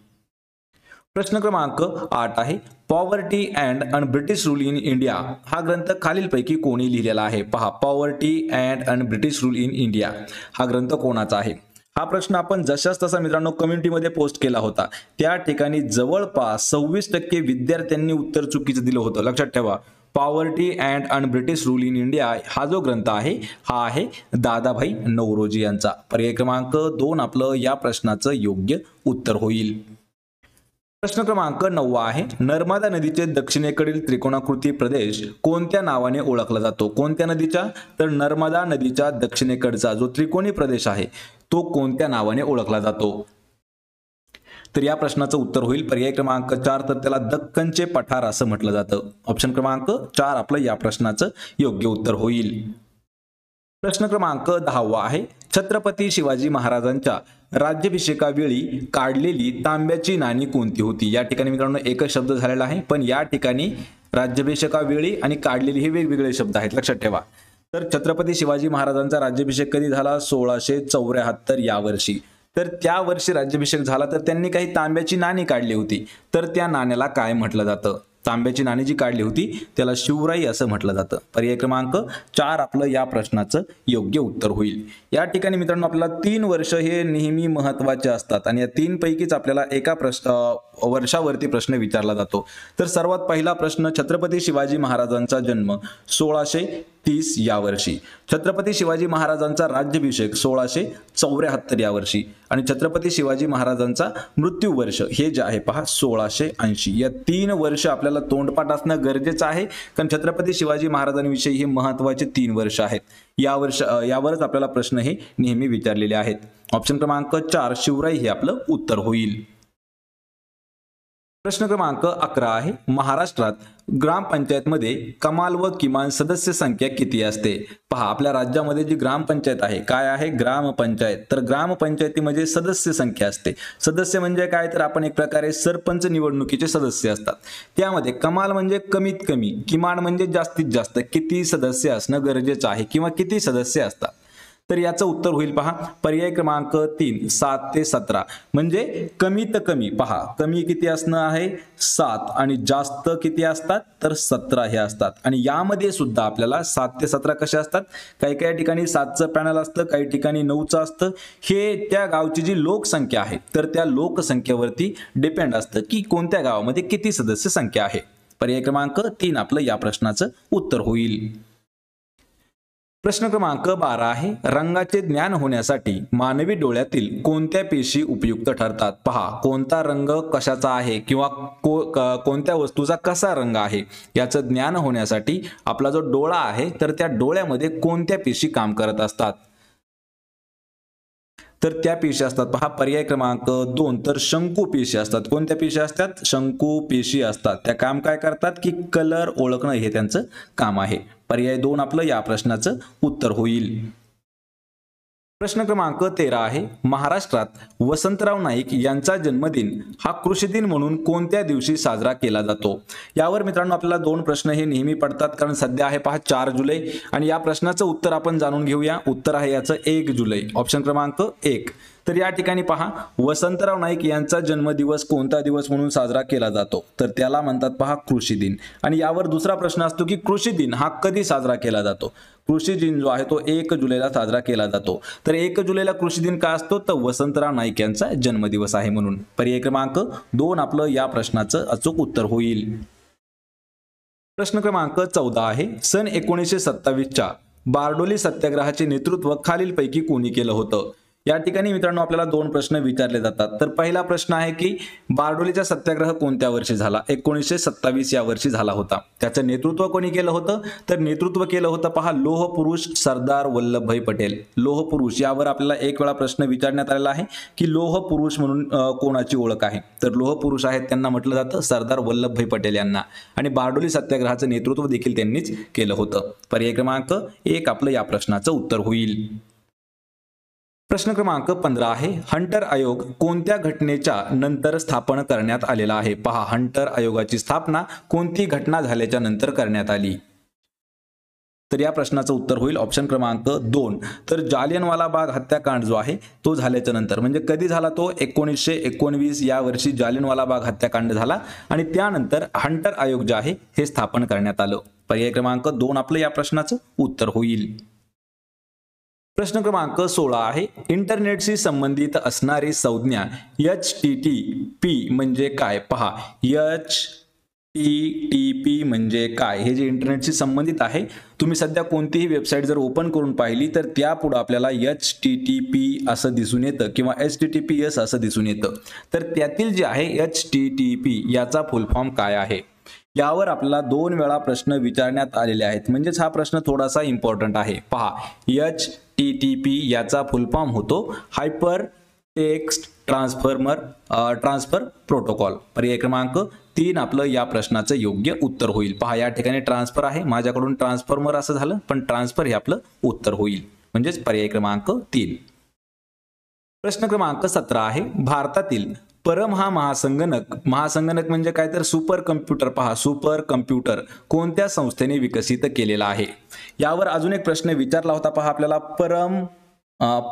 प्रश्न क्रमांक आठ आहे. Poverty and un British rule in India हा ग्रंथ खालीलपैकी कोणी लिहिलेला आहे? पहा. Poverty and un British rule in India हा ग्रंथ कोणाचा आहे? हा प्रश्न आपण जशाच तसा मित्रांनो कम्युनिटीमध्ये पोस्ट केला होता. त्या ठिकाणी जवळपास सव्वीस टक्के विद्यार्थ्यांनी उत्तर चुकीचं दिलं होतं. लक्षात ठेवा poverty and un British rule in India हा जो ग्रंथ आहे हा आहे दादाभाई नवरोजी यांचा. पर्याय क्रमांक दोन आपलं या प्रश्नाचं योग्य उत्तर होईल. प्रश्न क्रमांक नववा आहे नर्मदा नदीचे दक्षिणेकडील त्रिकोणाकृती प्रदेश कोणत्या नावाने ओळखला जातो? कोणत्या नदीच्या? तर नर्मदा नदीच्या दक्षिणेकडचा जो त्रिकोणी प्रदेश आहे तो कोणत्या नावाने ओळखला जातो? तर या प्रश्नाचं उत्तर होईल. पर्याय क्रमांक चार तर त्याला दक्कनचे पठार असं म्हटलं जातं. ऑप्शन क्रमांक चार आपलं या प्रश्नाचं योग्य उत्तर होईल. प्रश्न क्रमांक दहावा आहे. छत्रपती शिवाजी महाराजांच्या राज्याभिषेकावेळी काढलेली तांब्याची नाणी कोणती होती? या ठिकाणी मित्रांनो एकच शब्द झालेला आहे पण या ठिकाणी राज्याभिषेकावेळी आणि काढलेली हे वेगवेगळे शब्द आहेत. लक्षात ठेवा. तर छत्रपती शिवाजी महाराजांचा राज्याभिषेक कधी झाला? सोळाशे चौऱ्याहत्तर या वर्षी. तर त्या वर्षी राज्याभिषेक झाला तर त्यांनी काही तांब्याची नाणी काढली होती. तर त्या नाण्याला काय म्हटलं जातं? तांब्याची नाणी जी काढली होती त्याला शिवराई असं म्हटलं जातं. पर्याय क्रमांक चार आपलं या प्रश्नाचं योग्य उत्तर होईल. या ठिकाणी मित्रांनो आपल्याला तीन वर्ष हे नेहमी महत्त्वाचे असतात आणि या तीन पैकीच आपल्याला एका प्रश्न वर्षावरती प्रश्न विचारला जातो. तर सर्वात पहिला प्रश्न छत्रपती शिवाजी महाराजांचा जन्म सोळाशे तीस या वर्षी छत्रपती शिवाजी महाराजांचा राज्याभिषेक सोळाशे चौऱ्याहत्तर या वर्षी आणि छत्रपती शिवाजी महाराजांचा मृत्यू वर्ष हे जे आहे पहा सोळाशे ऐंशी. या तीन वर्ष आपल्याला तोंडपाठ असणं गरजेचं आहे कारण छत्रपती शिवाजी महाराजांविषयी हे महत्त्वाचे तीन वर्ष आहेत. या वर्ष यावरच आपल्याला प्रश्न हे नेहमी विचारलेले आहेत. ऑप्शन क्रमांक चार शिवराई हे आपलं उत्तर होईल. प्रश्न क्रमांक अकरा आहे. महाराष्ट्रात ग्रामपंचायतमध्ये कमाल व किमान सदस्य संख्या किती असते? पहा आपल्या राज्यामध्ये जी ग्रामपंचायत आहे काय आहे? ग्रामपंचायत. तर ग्रामपंचायतीमध्ये सदस्य संख्या असते. सदस्य म्हणजे काय? तर आपण एक प्रकारे सरपंच निवडणुकीचे सदस्य असतात. त्यामध्ये कमाल म्हणजे कमीत कमी किमान म्हणजे जास्तीत जास्त किती सदस्य असणं गरजेचं आहे किंवा किती सदस्य असतात. तर याचं उत्तर होईल पहा. पर्याय क्रमांक तीन सात ते सतरा. म्हणजे कमीत कमी. पहा कमी किती असणं आहे? सात. आणि जास्त किती असतात? तर सतरा हे असतात. आणि यामध्ये सुद्धा आपल्याला सात ते सतरा कसे असतात? काही काही ठिकाणी सातचं पॅनल असतं काही ठिकाणी नऊचं असतं. हे त्या गावची जी लोकसंख्या आहे तर त्या लोकसंख्येवरती डिपेंड असतं की कोणत्या गावामध्ये किती सदस्य संख्या आहे. पर्याय क्रमांक तीन आपलं या प्रश्नाचं उत्तर होईल. प्रश्न क्रमांक बारा आहे. रंगाचे ज्ञान होण्यासाठी मानवी डोळ्यातील कोणत्या पेशी उपयुक्त ठरतात? पहा कोणता रंग कशाचा आहे किंवा को कोणत्या वस्तूचा कसा रंग आहे? याचं ज्ञान होण्यासाठी आपला जो डोळा आहे तर त्या डोळ्यामध्ये कोणत्या पेशी काम करत असतात? तर त्या पेशी असतात. पहा पर्याय क्रमांक दोन. तर शंकू पेशी असतात. कोणत्या पेशी असतात? शंकू पेशी असतात. त्या काम काय करतात? की कलर ओळखणं हे त्यांचं काम आहे. पर्याय दोन आपलं या प्रश्नाचं उत्तर होईल. प्रश्न क्रमांक तेरा आहे. महाराष्ट्रात वसंतराव नाईक यांचा जन्मदिन हा कृषी दिन म्हणून कोणत्या दिवशी साजरा केला जातो? यावर मित्रांनो आपल्याला दोन प्रश्न हे नेहमी पडतात कारण सध्या आहे पहा चार जुलै आणि या प्रश्नाचं उत्तर आपण जाणून घेऊया. उत्तर आहे याचं एक जुलै. ऑप्शन क्रमांक एक. तर या ठिकाणी पहा वसंतराव नाईक यांचा जन्मदिवस कोणता दिवस म्हणून साजरा केला जातो? तर त्याला म्हणतात पहा कृषी दिन. आणि यावर दुसरा प्रश्न असतो की कृषी दिन हा कधी साजरा केला जातो? कृषी दिन जो आहे तो एक जुलैला साजरा केला जातो. तर एक जुलैला कृषी दिन का असतो? तर वसंतराव नाईक यांचा जन्मदिवस आहे म्हणून. पर्याय क्रमांक दोन आपलं या प्रश्नाचं अचूक उत्तर होईल. प्रश्न क्रमांक चौदा आहे. सन एकोणीसशे सत्तावीसच्या बारडोली सत्याग्रहाचे नेतृत्व खालीलपैकी कोणी केलं होतं? या ठिकाणी मित्रांनो आपल्याला दोन प्रश्न विचारले जातात. तर पहिला प्रश्न आहे की बारडोलीचा सत्याग्रह कोणत्या वर्षी झाला? एकोणीसशे सत्तावीस या वर्षी झाला होता. त्याचं नेतृत्व कोणी केलं होतं? तर नेतृत्व केलं होतं पहा लोह पुरुष सरदार वल्लभभाई पटेल. लोह पुरुष यावर आपल्याला एक वेळा प्रश्न विचारण्यात आलेला आहे की लोह पुरुष म्हणून कोणाची ओळख आहे? तर लोह पुरुष आहेत त्यांना म्हटलं जातं सरदार वल्लभभाई पटेल यांना. आणि बारडोली सत्याग्रहाचं नेतृत्व देखील त्यांनीच केलं होतं. पर्याय क्रमांक एक आपलं या प्रश्नाचं उत्तर होईल. प्रश्न क्रमांक पंधरा आहे हंटर आयोग कोणत्या घटनेच्या नंतर स्थापन करण्यात आलेला आहे? पहा हंटर आयोगाची स्थापना कोणती घटना झाल्याच्यानंतर करण्यात आली? तर या प्रश्नाचं उत्तर होईल ऑप्शन क्रमांक दोन. तर जालियनवाला बाग हत्याकांड जो आहे तो झाल्याच्यानंतर. म्हणजे कधी झाला तो? एकोणीसशे एकोणवीस या वर्षी जालियनवाला बाग हत्याकांड झाला आणि त्यानंतर हंटर आयोग जे आहे हे स्थापन करण्यात आलं. पर्याय क्रमांक दोन आपलं या प्रश्नाचं उत्तर होईल. प्रश्न क्रमांक सोळा आहे. इंटरनेटशी संबंधित असणारी संज्ञा एच टी टी पी म्हणजे काय? पहा. एच टी टी पी म्हणजे काय? हे जे इंटरनेटशी संबंधित आहे तुम्ही सध्या कोणतीही वेबसाईट जर ओपन करून पाहिली तर त्यापुढं आपल्याला एच टी टी पी असं दिसून येतं किंवा H T T P S असं दिसून येतं. तर त्यातील जे आहे एच टी टी पी याचा फुल फॉर्म काय आहे? यावर आपल्याला दोन वेळा प्रश्न विचारण्यात आलेले आहेत. म्हणजेच हा प्रश्न थोडासा इम्पॉर्टंट आहे. पहा. एच टी टी पी याचा फुल फॉर्म होतो. Hyper text transformer transfer protocol पर्याय क्रमांक तीन आपलं या प्रश्नाचं योग्य उत्तर होईल. पहा या ठिकाणी ट्रान्सफर आहे. माझ्याकडून ट्रान्सफॉर्मर असं झालं पण ट्रान्सफर हे आपलं उत्तर होईल. म्हणजेच पर्याय क्रमांक तीन. प्रश्न क्रमांक सतरा आहे. भारतातील परम हा महासंगणक महासंगणक म्हणजे काय तर सुपर कम्प्युटर. पहा सुपर कम्प्युटर कोणत्या संस्थेने विकसित केलेला आहे? यावर अजून एक प्रश्न विचारला होता पहा आपल्याला. परम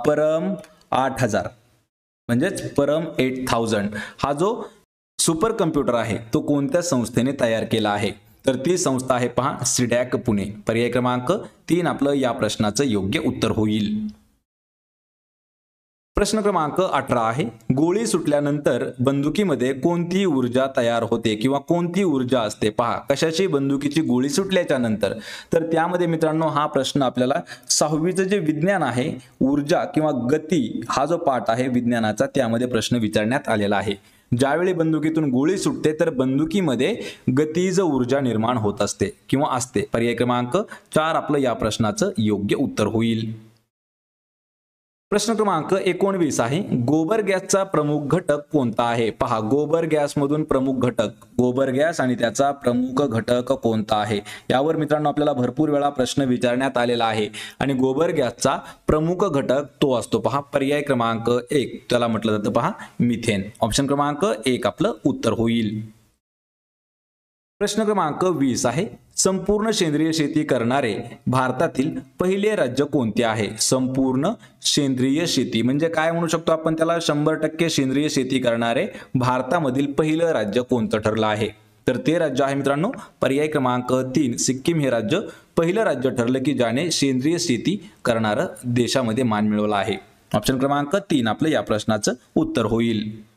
परम आठ हजार. म्हणजेच परम एट थाउजंड हा जो सुपर कम्प्युटर आहे तो कोणत्या संस्थेने तयार केला आहे? तर ती संस्था आहे पहा सिडॅक पुणे. पर्याय क्रमांक तीन आपलं या प्रश्नाचं योग्य उत्तर होईल. प्रश्न क्रमांक अठरा आहे. गोळी सुटल्यानंतर बंदुकीमध्ये कोणती ऊर्जा तयार होते किंवा कोणती ऊर्जा असते? पहा कशाची बंदुकीची गोळी सुटल्याच्या नंतर. तर त्यामध्ये मित्रांनो हा प्रश्न आपल्याला सहावीचं जे विज्ञान आहे ऊर्जा किंवा गती हा जो पाठ आहे विज्ञानाचा त्यामध्ये प्रश्न विचारण्यात आलेला आहे. ज्यावेळी बंदुकीतून गोळी सुटते तर बंदुकीमध्ये गतीज ऊर्जा निर्माण होत असते किंवा असते. पर्याय क्रमांक चार आपलं या प्रश्नाचं योग्य उत्तर होईल. प्रश्न क्रमांक एकोणवीस आहे. गोबर गॅसचा प्रमुख घटक कोणता आहे? पहा गोबर गॅस मधून प्रमुख घटक गोबर गॅस आणि त्याचा प्रमुख घटक कोणता आहे? यावर मित्रांनो आपल्याला भरपूर वेळा प्रश्न विचारण्यात आलेला आहे. आणि गोबर गॅसचा प्रमुख घटक तो असतो. पहा पर्याय क्रमांक एक. त्याला म्हटलं जातं पहा मिथेन. ऑप्शन क्रमांक एक आपलं उत्तर होईल. प्रश्न क्रमांक वीस आहे. संपूर्ण सेंद्रिय शेती करणारे भारतातील पहिले राज्य कोणते आहे? संपूर्ण सेंद्रिय शेती म्हणजे काय म्हणू शकतो आपण त्याला? शंभर टक्के सेंद्रिय शेती करणारे भारतामधील पहिलं राज्य कोणतं ठरलं आहे? तर ते राज्य आहे मित्रांनो पर्याय क्रमांक तीन सिक्कीम हे राज्य पहिलं राज्य ठरलं की ज्याने सेंद्रिय शेती करणारं देशामध्ये मान मिळवला आहे. ऑप्शन क्रमांक तीन आपलं या प्रश्नाचं उत्तर होईल.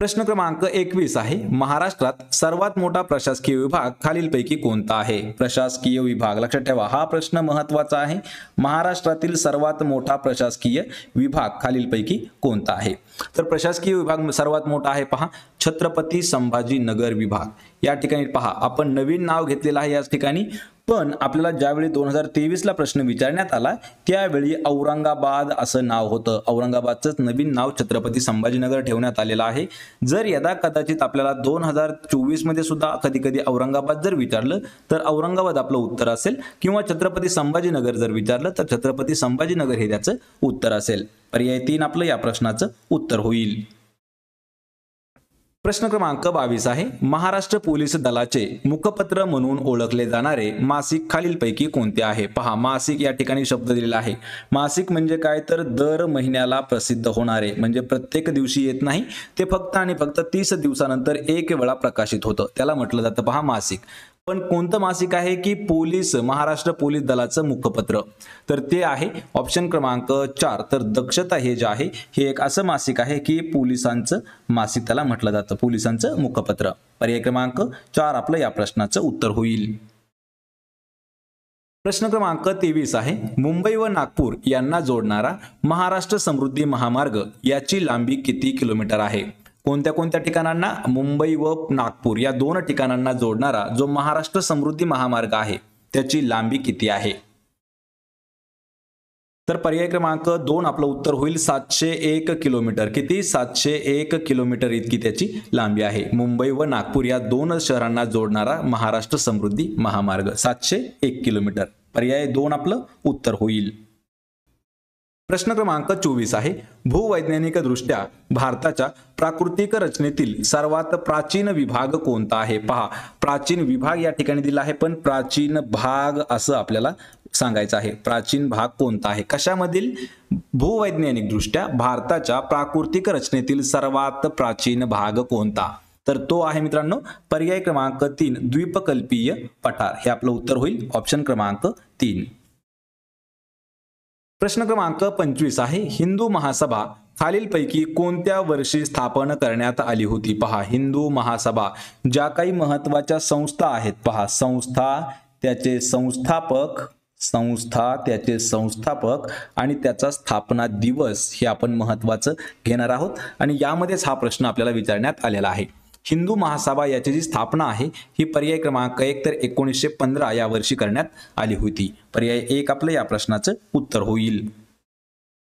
प्रश्न क्रमांक एकवीस आहे. महाराष्ट्रात सर्वात मोठा प्रशासकीय विभाग खालीलपैकी कोणता आहे? प्रशासकीय विभाग लक्षात ठेवा हा प्रश्न महत्त्वाचा आहे. महाराष्ट्रातील सर्वात मोठा प्रशासकीय विभाग खालीलपैकी कोणता आहे? तर प्रशासकीय विभाग सर्वात मोठा आहे पहा छत्रपती संभाजी नगर विभाग. या ठिकाणी पहा आपण नवीन नाव घेतलेलं आहे याच ठिकाणी. पण आपल्याला ज्यावेळी दोन हजार तेवीसला प्रश्न विचारण्यात आला त्यावेळी औरंगाबाद असं नाव होतं. औरंगाबादचंच नवीन नाव छत्रपती संभाजीनगर ठेवण्यात आलेलं आहे. जर यदा कदाचित आपल्याला दोन हजार चोवीसमध्ये सुद्धा कधी कधी औरंगाबाद जर विचारलं तर औरंगाबाद आपलं उत्तर असेल. किंवा छत्रपती संभाजीनगर जर विचारलं तर छत्रपती संभाजीनगर हे त्याचं उत्तर असेल. पर्याय तीन आपलं या प्रश्नाचं उत्तर होईल. प्रश्न क्रमांक बावीस आहे. महाराष्ट्र पोलीस दलाचे मुखपत्र म्हणून ओळखले जाणारे मासिक खालीलपैकी कोणते आहे? पहा मासिक या ठिकाणी शब्द दिलेला आहे. मासिक म्हणजे काय? तर दर महिन्याला प्रसिद्ध होणारे म्हणजे प्रत्येक दिवशी येत नाही. ते फक्त आणि फक्त तीस दिवसानंतर एक वेळा प्रकाशित होतं. त्याला म्हटलं जातं पहा मासिक. पण कोणतं मासिक आहे की पोलीस महाराष्ट्र पोलीस दलाचं मुखपत्र? तर ते आहे ऑप्शन क्रमांक चार. तर दक्षता हे जे आहे हे एक असं मासिक आहे की पोलिसांचं मासिक त्याला म्हटलं जातं पोलिसांचं मुखपत्र. पर्याय क्रमांक चार आपलं या प्रश्नाचं उत्तर होईल. प्रश्न क्रमांक तेवीस आहे मुंबई व नागपूर यांना जोडणारा महाराष्ट्र समृद्धी महामार्ग याची लांबी किती किलोमीटर आहे? कोणत्या कोणत्या ठिकाणांना? मुंबई व नागपूर या दोन ठिकाणांना जोडणारा जो महाराष्ट्र समृद्धी महामार्ग आहे त्याची लांबी किती आहे? तर पर्याय क्रमांक दोन आपलं उत्तर होईल सातशे एक किलोमीटर. किती? सातशे एक किलोमीटर इतकी त्याची लांबी आहे. मुंबई व नागपूर या दोन शहरांना जोडणारा महाराष्ट्र समृद्धी महामार्ग सातशे एक किलोमीटर. पर्याय दोन आपलं उत्तर होईल. प्रश्न क्रमांक चोवीस आहे. भूवैज्ञानिक दृष्ट्या भारताच्या प्राकृतिक रचनेतील सर्वात प्राचीन विभाग कोणता आहे? पहा प्राचीन विभाग या ठिकाणी दिला आहे पण प्राचीन भाग असं आपल्याला सांगायचं आहे. प्राचीन भाग कोणता आहे? कशामधील? भूवैज्ञानिक दृष्ट्या भारताच्या प्राकृतिक रचनेतील सर्वात प्राचीन भाग कोणता? तर तो आहे मित्रांनो पर्याय क्रमांक तीन द्वीपकल्पीय पठार. हे आपलं उत्तर होईल. ऑप्शन क्रमांक तीन. प्रश्न क्रमांक पंचवीस आहे. हिंदू महासभा खालीलपैकी कोणत्या वर्षी स्थापन करण्यात आली होती? पहा हिंदू महासभा ज्या काही महत्त्वाच्या संस्था आहेत पहा संस्था त्याचे संस्थापक संस्था त्याचे संस्थापक आणि त्याचा स्थापना दिवस हे आपण महत्वाचं घेणार आहोत. आणि यामध्येच हा प्रश्न आपल्याला विचारण्यात आलेला आहे. हिंदू महासभा याची जी स्थापना आहे ही पर्याय क्रमांक एक तर एकोणीसशे पंधरा या वर्षी करण्यात आली होती. पर्याय एक आपलं या प्रश्नाचं उत्तर होईल.